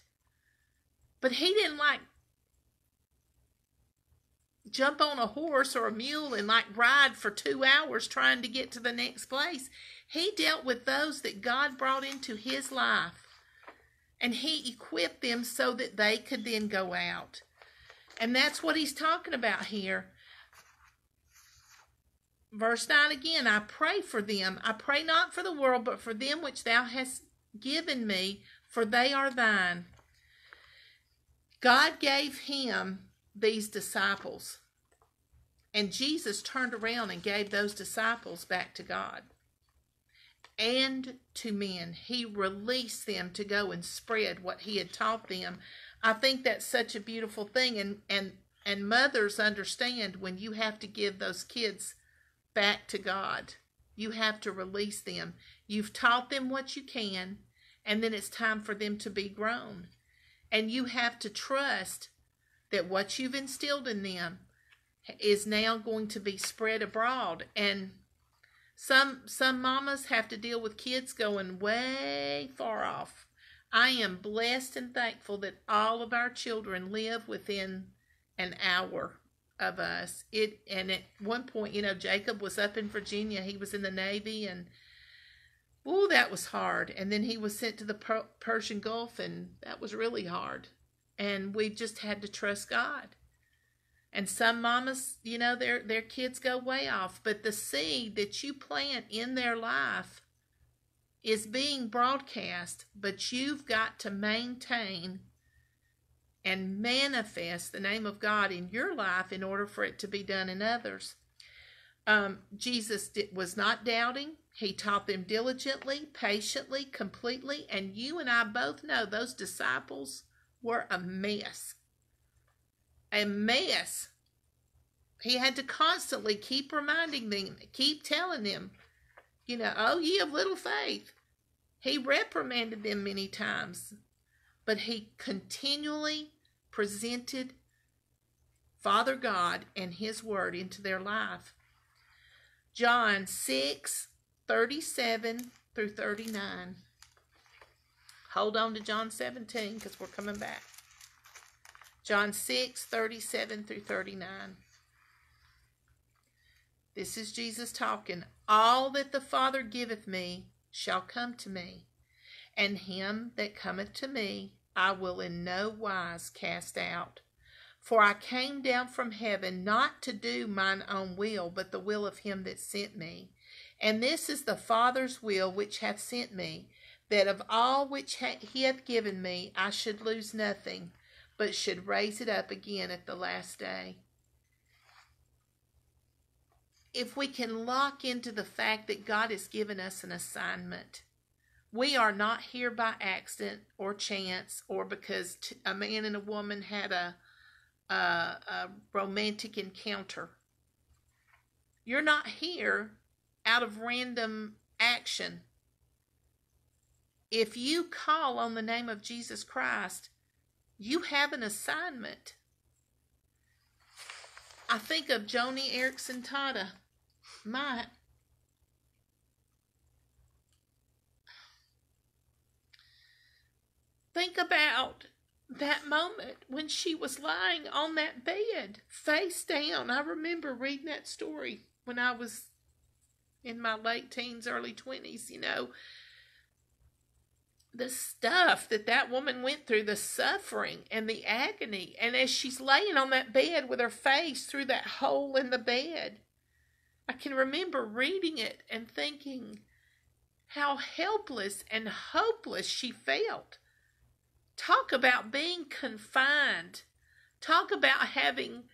But he didn't like jump on a horse or a mule and like ride for two hours trying to get to the next place. He dealt with those that God brought into his life and he equipped them so that they could then go out. And that's what he's talking about here. Verse 9 again I pray for them. I pray not for the world, but for them which thou hast given me, for they are thine. God gave him these disciples. And Jesus turned around and gave those disciples back to God and to men. He released them to go and spread what he had taught them. I think that's such a beautiful thing and and and mothers understand when you have to give those kids back to God. You have to release them. You've taught them what you can and then it's time for them to be grown. And you have to trust that what you've instilled in them is now going to be spread abroad and some some mamas have to deal with kids going way far off. I am blessed and thankful that all of our children live within an hour of us. It and at one point, you know, Jacob was up in Virginia. He was in the Navy and oh, that was hard. And then he was sent to the per- Persian Gulf and that was really hard. And we just had to trust God. And some mamas, you know, their their kids go way off, but the seed that you plant in their life is being broadcast, but you've got to maintain and manifest the name of God in your life in order for it to be done in others. Um, Jesus did, was not doubting. He taught them diligently, patiently, completely, and you and I both know those disciples were a mess a mess. He had to constantly keep reminding them, keep telling them, you know, oh, ye of little faith. He reprimanded them many times, but he continually presented Father God and His Word into their life. John 6 37 through 39. Hold on to John 17 because we're coming back. John 6, 37 through 39. This is Jesus talking. All that the Father giveth me shall come to me, and him that cometh to me I will in no wise cast out. For I came down from heaven not to do mine own will, but the will of him that sent me. And this is the Father's will which hath sent me, that of all which he hath given me I should lose nothing, but should raise it up again at the last day. If we can lock into the fact that God has given us an assignment, we are not here by accident or chance or because a man and a woman had a, a, a romantic encounter. You're not here out of random action. If you call on the name of Jesus Christ, you have an assignment. I think of Joni Eareckson Tada. My Think about that moment when she was lying on that bed, face down. I remember reading that story when I was in my late teens, early 20s, you know, the stuff that that woman went through, the suffering and the agony. And as she's laying on that bed with her face through that hole in the bed, I can remember reading it and thinking how helpless and hopeless she felt. Talk about being confined. Talk about having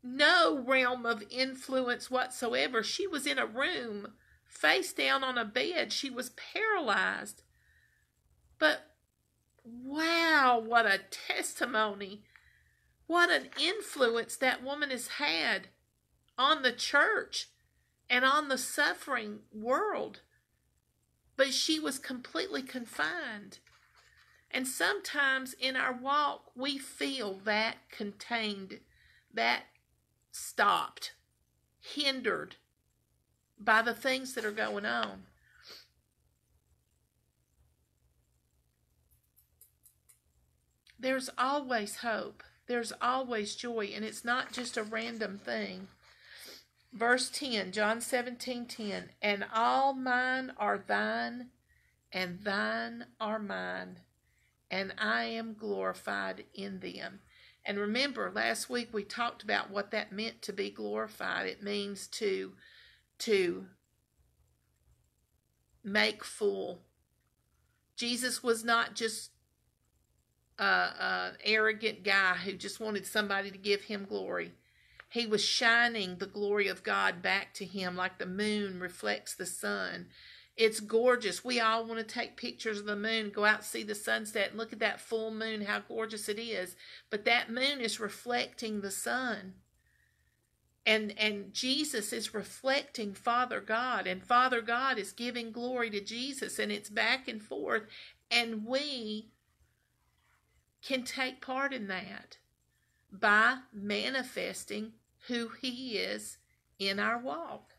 no realm of influence whatsoever. She was in a room, face down on a bed. She was paralyzed. But wow, what a testimony. What an influence that woman has had on the church and on the suffering world. But she was completely confined. And sometimes in our walk, we feel that contained, that stopped, hindered by the things that are going on. There's always hope. There's always joy, and it's not just a random thing. Verse 10, John 17 10, and all mine are thine, and thine are mine, and I am glorified in them. And remember, last week we talked about what that meant to be glorified. It means to to make full. Jesus was not just an arrogant guy who just wanted somebody to give him glory. He was shining the glory of God back to him like the moon reflects the sun. It's gorgeous. We all want to take pictures of the moon, go out and see the sunset, and look at that full moon, how gorgeous it is. But that moon is reflecting the sun. And and Jesus is reflecting Father God, and Father God is giving glory to Jesus, and it's back and forth, and we can take part in that by manifesting who He is in our walk.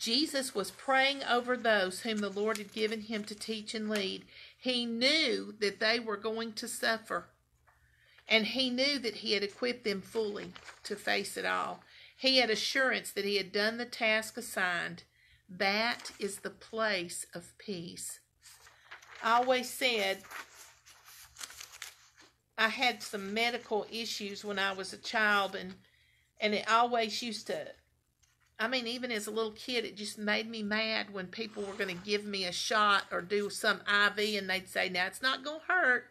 Jesus was praying over those whom the Lord had given him to teach and lead. He knew that they were going to suffer, and he knew that he had equipped them fully to face it all. He had assurance that he had done the task assigned. That is the place of peace. I always said I had some medical issues when I was a child, and and it always used to I mean, even as a little kid, it just made me mad when people were going to give me a shot or do some IV and they'd say, now it's not going to hurt.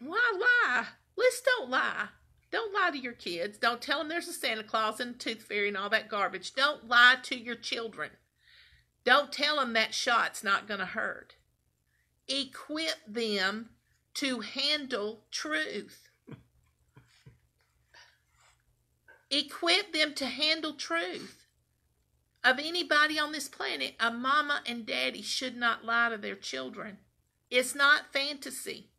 Why lie? Let's don't lie. Don't lie to your kids. Don't tell them there's a Santa Claus and a tooth fairy and all that garbage. Don't lie to your children. Don't tell them that shot's not going to hurt. Equip them to handle truth. Equip them to handle truth. Of anybody on this planet, a mama and daddy should not lie to their children. It's not fantasy.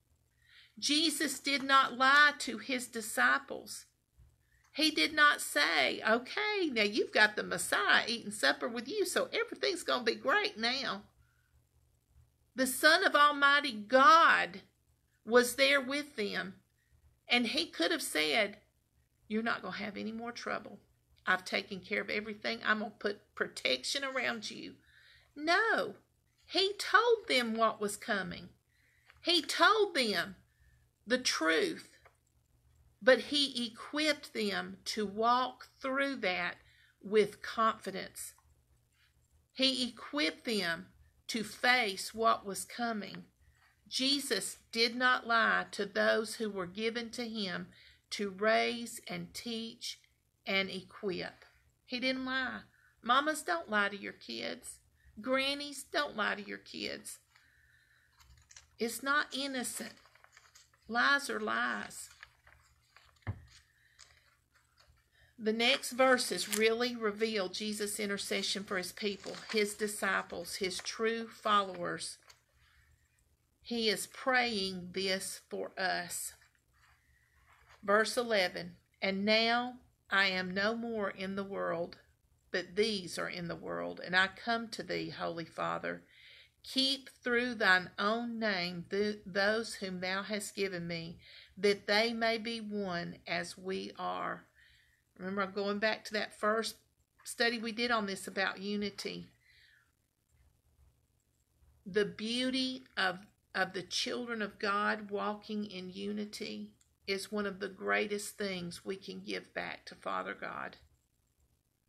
Jesus did not lie to his disciples. He did not say, okay, now you've got the Messiah eating supper with you, so everything's going to be great now. The Son of Almighty God was there with them, and he could have said, you're not going to have any more trouble. I've taken care of everything. I'm going to put protection around you. No, he told them what was coming. He told them the truth, but he equipped them to walk through that with confidence. He equipped them to face what was coming. Jesus did not lie to those who were given to him to raise and teach and equip. He didn't lie. Mamas, don't lie to your kids. Grannies, don't lie to your kids. It's not innocent. Lies are lies. The next verses really reveal Jesus' intercession for his people, his disciples, his true followers. He is praying this for us. Verse 11 And now I am no more in the world, but these are in the world, and I come to thee, Holy Father. Keep through thine own name th- those whom thou hast given me, that they may be one as we are. Remember, going back to that first study we did on this about unity. The beauty of, of the children of God walking in unity is one of the greatest things we can give back to Father God.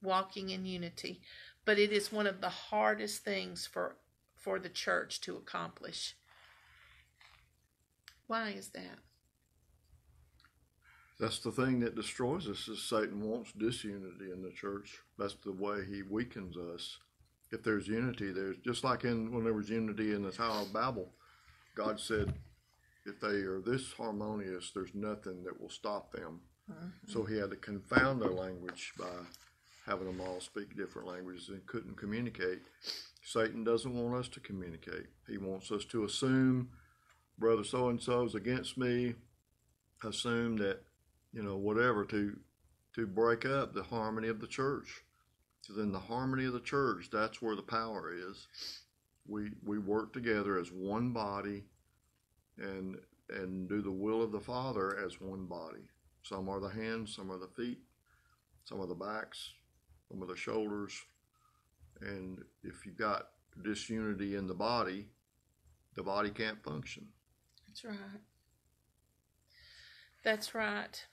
Walking in unity. But it is one of the hardest things for for the church to accomplish. Why is that? That's the thing that destroys us is Satan wants disunity in the church. That's the way he weakens us. If there's unity, there's just like in when there was unity in the Tower of Babel, God said, if they are this harmonious, there's nothing that will stop them. So he had to confound their language by having them all speak different languages and couldn't communicate. Satan doesn't want us to communicate. He wants us to assume brother so and so is against me, assume that, you know, whatever to to break up the harmony of the church. So then the harmony of the church, that's where the power is. We we work together as one body and and do the will of the Father as one body. Some are the hands, some are the feet, some are the backs, some are the shoulders, and if you've got disunity in the body, the body can't function. That's right. That's right.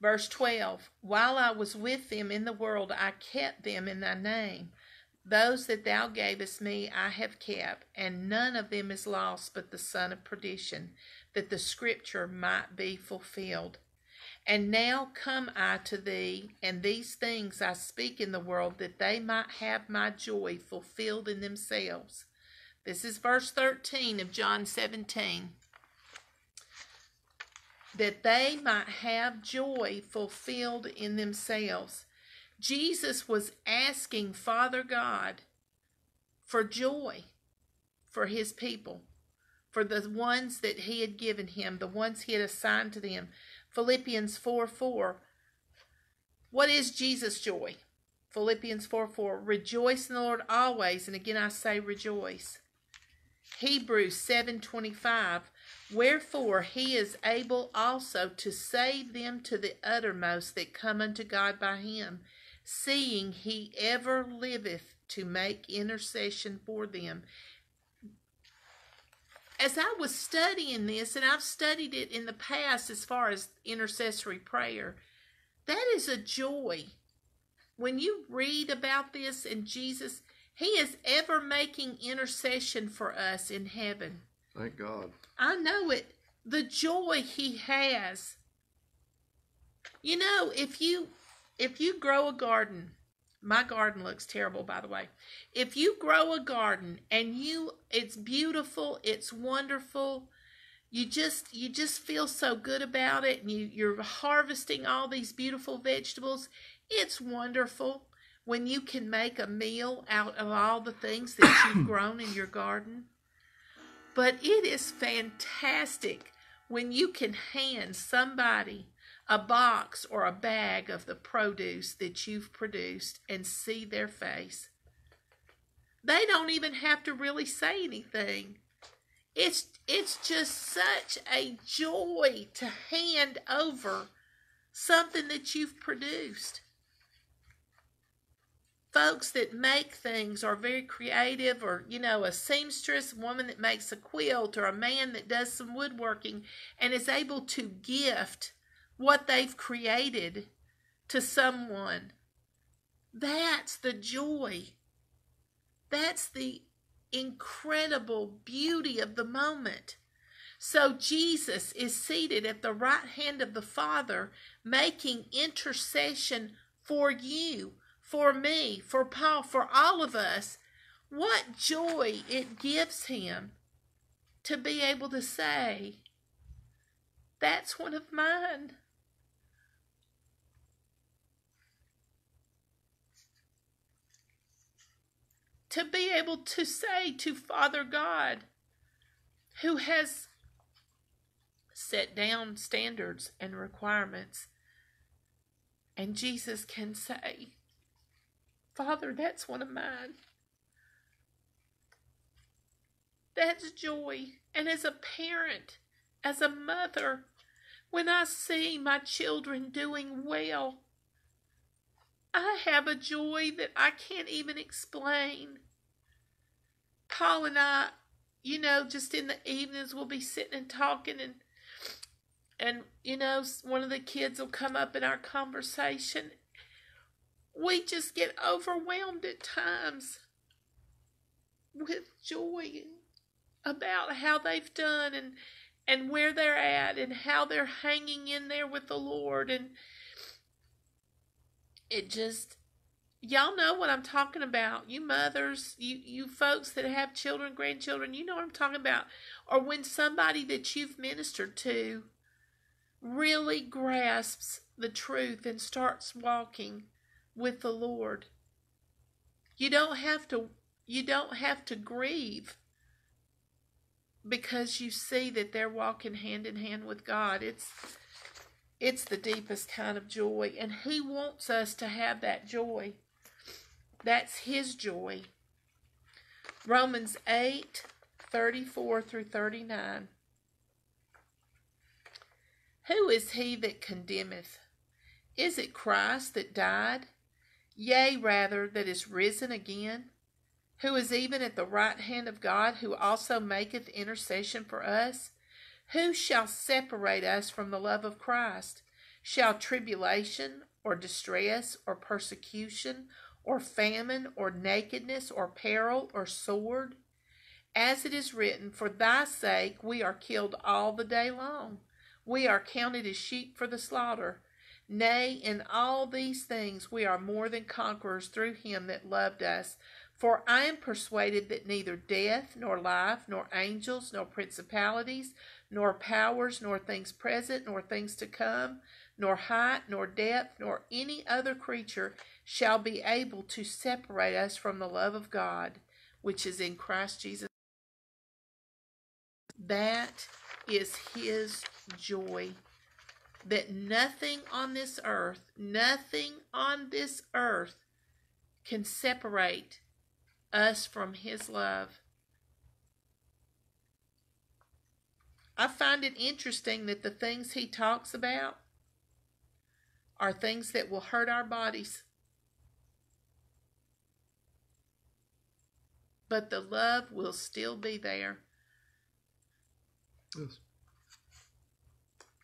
Verse 12 While I was with them in the world, I kept them in thy name. Those that thou gavest me I have kept, and none of them is lost but the son of perdition, that the scripture might be fulfilled. And now come I to thee, and these things I speak in the world, that they might have my joy fulfilled in themselves. This is verse 13 of John 17. That they might have joy fulfilled in themselves. Jesus was asking Father God for joy for his people, for the ones that he had given him, the ones he had assigned to them. Philippians 4 4. What is Jesus' joy? Philippians 4 4. Rejoice in the Lord always. And again I say rejoice. Hebrews 7 25. Wherefore he is able also to save them to the uttermost that come unto God by him, seeing he ever liveth to make intercession for them as I was studying this, and I've studied it in the past as far as intercessory prayer, that is a joy. When you read about this and Jesus, He is ever making intercession for us in heaven. Thank God. I know it. The joy He has. You know, if you if you grow a garden my garden looks terrible, by the way. If you grow a garden and you, it's beautiful, it's wonderful, you just you just feel so good about it, and you you're harvesting all these beautiful vegetables. It's wonderful when you can make a meal out of all the things that you've grown in your garden. But it is fantastic when you can hand somebody a box or a bag of the produce that you've produced and see their face. They don't even have to really say anything. It's it's just such a joy to hand over something that you've produced. Folks that make things are very creative, or you know, a seamstress, a woman that makes a quilt, or a man that does some woodworking and is able to gift what they've created to someone. That's the joy. That's the incredible beauty of the moment. So Jesus is seated at the right hand of the Father, making intercession for you, for me, for Paul, for all of us. What joy it gives him to be able to say, That's one of mine. To be able to say to Father God, who has set down standards and requirements, and Jesus can say, Father, that's one of mine. That's joy. And as a parent, as a mother, when I see my children doing well, I have a joy that I can't even explain. Paul and I, you know, just in the evenings we'll be sitting and talking and and you know, one of the kids will come up in our conversation. We just get overwhelmed at times with joy about how they've done and and where they're at and how they're hanging in there with the Lord and it just y'all know what I'm talking about. You mothers, you you folks that have children, grandchildren, you know what I'm talking about. Or when somebody that you've ministered to really grasps the truth and starts walking with the Lord. You don't have to you don't have to grieve because you see that they're walking hand in hand with God. It's it's the deepest kind of joy and he wants us to have that joy. That's his joy. Romans 8 34 through 39. Who is he that condemneth? Is it Christ that died? Yea, rather, that is risen again? Who is even at the right hand of God, who also maketh intercession for us? Who shall separate us from the love of Christ? Shall tribulation, or distress, or persecution, or famine, or nakedness, or peril, or sword? As it is written, For thy sake we are killed all the day long. We are counted as sheep for the slaughter. Nay, in all these things we are more than conquerors through him that loved us. For I am persuaded that neither death, nor life, nor angels, nor principalities, nor powers, nor things present, nor things to come, nor height, nor depth, nor any other creature shall be able to separate us from the love of God, which is in Christ Jesus. That is his joy. That nothing on this earth, nothing on this earth can separate us from his love. I find it interesting that the things he talks about are things that will hurt our bodies. But the love will still be there. Yes.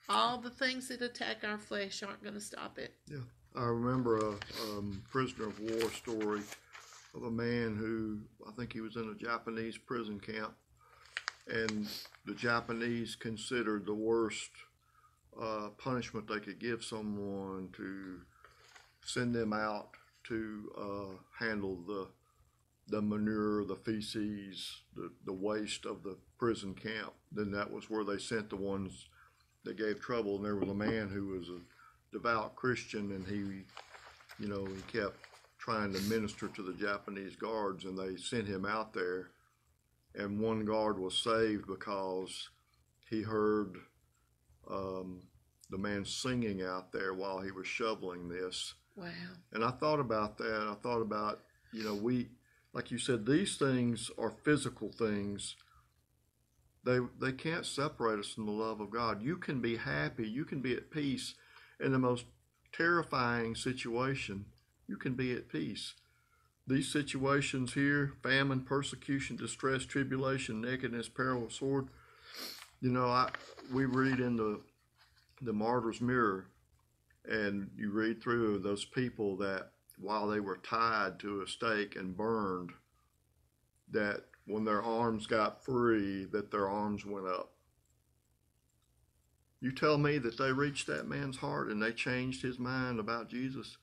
All the things that attack our flesh aren't going to stop it. Yeah. I remember a um, prisoner of war story of a man who I think he was in a Japanese prison camp, and the Japanese considered the worst uh, punishment they could give someone to send them out to uh, handle the the manure, the feces, the, the waste of the prison camp. Then that was where they sent the ones that gave trouble. And there was a man who was a devout Christian, and he, you know, he kept trying to minister to the Japanese guards, and they sent him out there. And one guard was saved because he heard um, the man singing out there while he was shoveling this. Wow. And I thought about that. I thought about, you know, we, like you said, these things are physical things. They they can't separate us from the love of God. You can be happy, you can be at peace in the most terrifying situation. You can be at peace. These situations here, famine, persecution, distress, tribulation, nakedness, peril, sword, you know, I we read in the the martyr's mirror and you read through those people that while they were tied to a stake and burned, that when their arms got free, that their arms went up. You tell me that they reached that man's heart and they changed his mind about Jesus.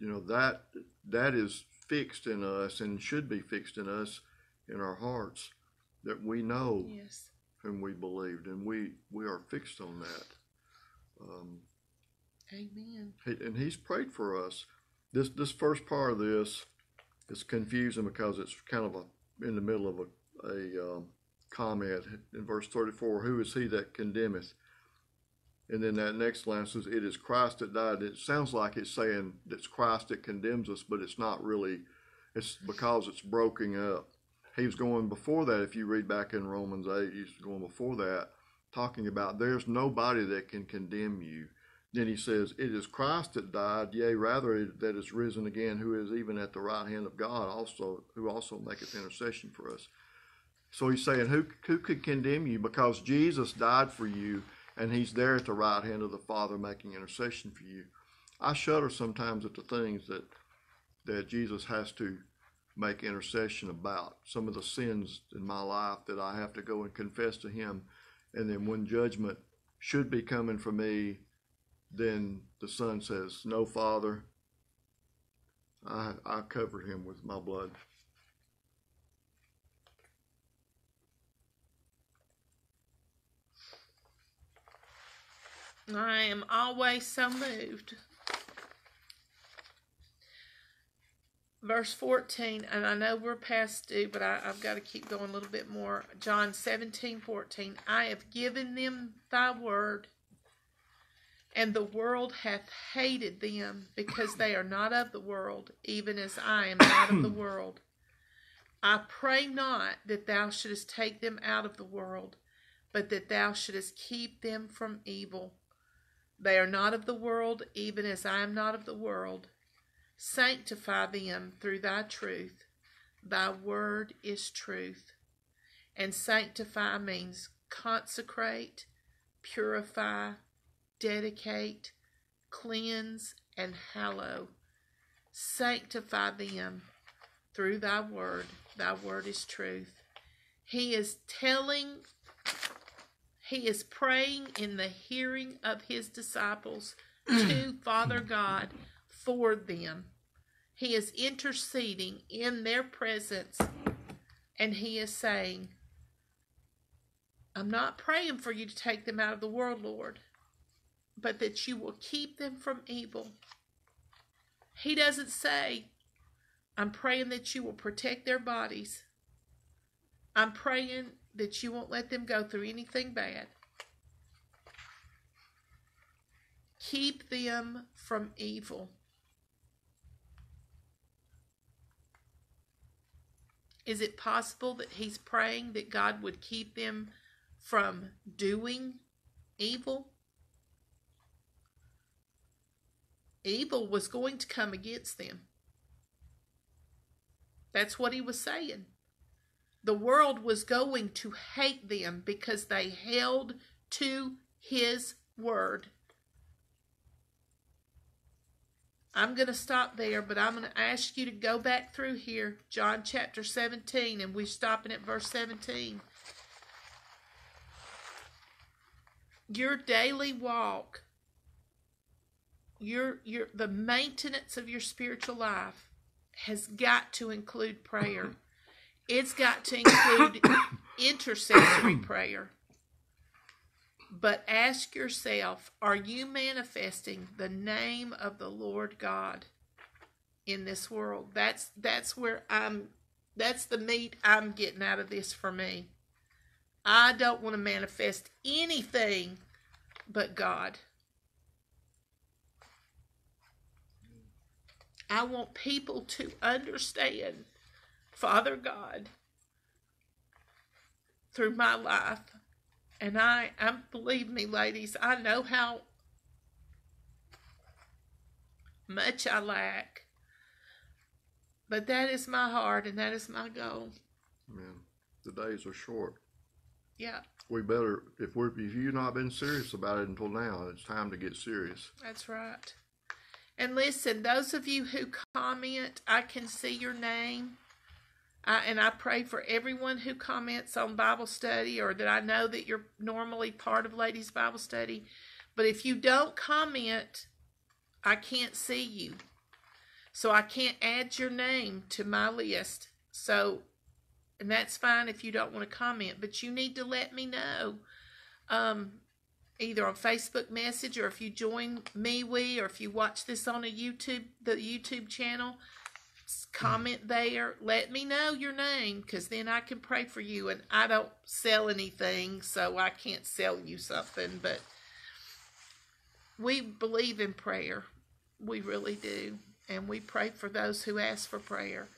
You know that that is fixed in us and should be fixed in us in our hearts that we know Yes. whom we believed and we we are fixed on that. Um, Amen. and he's prayed for us. This this first part of this is confusing because it's kind of a in the middle of a a um, comment in verse thirty four. Who is he that condemneth? And then that next line says, "It is Christ that died." It sounds like it's saying it's Christ that condemns us, but it's not really. It's because it's broken up. he was going before that. If you read back in Romans 8, he's going before that, talking about there's nobody that can condemn you. Then he says, It is Christ that died, yea, rather that is risen again, who is even at the right hand of God, also who also maketh intercession for us. So he's saying, Who who could condemn you? Because Jesus died for you, and he's there at the right hand of the Father making intercession for you. I shudder sometimes at the things that that Jesus has to make intercession about, some of the sins in my life that I have to go and confess to him. And then when judgment should be coming for me, then the son says, No, Father, I, I covered him with my blood. I am always so moved. Verse 14, and I know we're past due, but I, have got to keep going a little bit more. John 17, 14. I have given them thy word, and the world hath hated them, because they are not of the world, even as I am not of the world. I pray not that thou shouldest take them out of the world, but that thou shouldest keep them from evil. They are not of the world, even as I am not of the world. Sanctify them through thy truth. Thy word is truth. And sanctify means consecrate, purify, dedicate, cleanse, and hallow. Sanctify them through thy word. Thy word is truth. He is telling he is praying in the hearing of his disciples to Father God for them. He is interceding in their presence and he is saying, I'm not praying for you to take them out of the world, Lord, but that you will keep them from evil. He doesn't say, I'm praying that you will protect their bodies. I'm praying that you won't let them go through anything bad. Keep them from evil. Is it possible that he's praying that God would keep them from doing evil? Evil was going to come against them. That's what he was saying the world was going to hate them because they held to his word. I'm going to stop there, but I'm going to ask you to go back through here, John chapter 17, and we're stopping at verse 17. Your daily walk, your your the maintenance of your spiritual life has got to include prayer. It's got to include intercessory prayer. But ask yourself are you manifesting the name of the Lord God in this world? That's that's where I'm that's the meat I'm getting out of this for me. I don't want to manifest anything but God. I want people to understand Father God through my life. And I, I believe me, ladies, I know how much I lack. But that is my heart and that is my goal. Man, the days are short. Yeah. We better if we're if you've not been serious about it until now, it's time to get serious. That's right. And listen, those of you who comment, I can see your name. I, and I pray for everyone who comments on Bible study or that I know that you're normally part of Ladies Bible Study. But if you don't comment, I can't see you. So I can't add your name to my list. So, and that's fine if you don't want to comment, but you need to let me know. Um, either on Facebook message or if you join MeWe or if you watch this on a YouTube, the YouTube channel, comment there. Let me know your name because then I can pray for you. And I don't sell anything, so I can't sell you something. But we believe in prayer. We really do. And we pray for those who ask for prayer.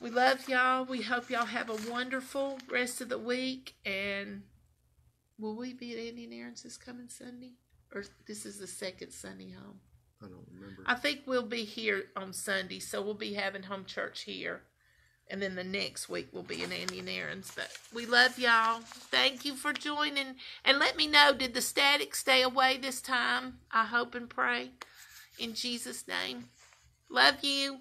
We love y'all. We hope y'all have a wonderful rest of the week. And will we be at Andy and Aaron's this coming Sunday? Or this is the second Sunday home? I don't remember. I think we'll be here on Sunday, so we'll be having home church here. And then the next week will be in Andy and Aaron's. But we love y'all. Thank you for joining. And let me know did the static stay away this time? I hope and pray. In Jesus' name. Love you.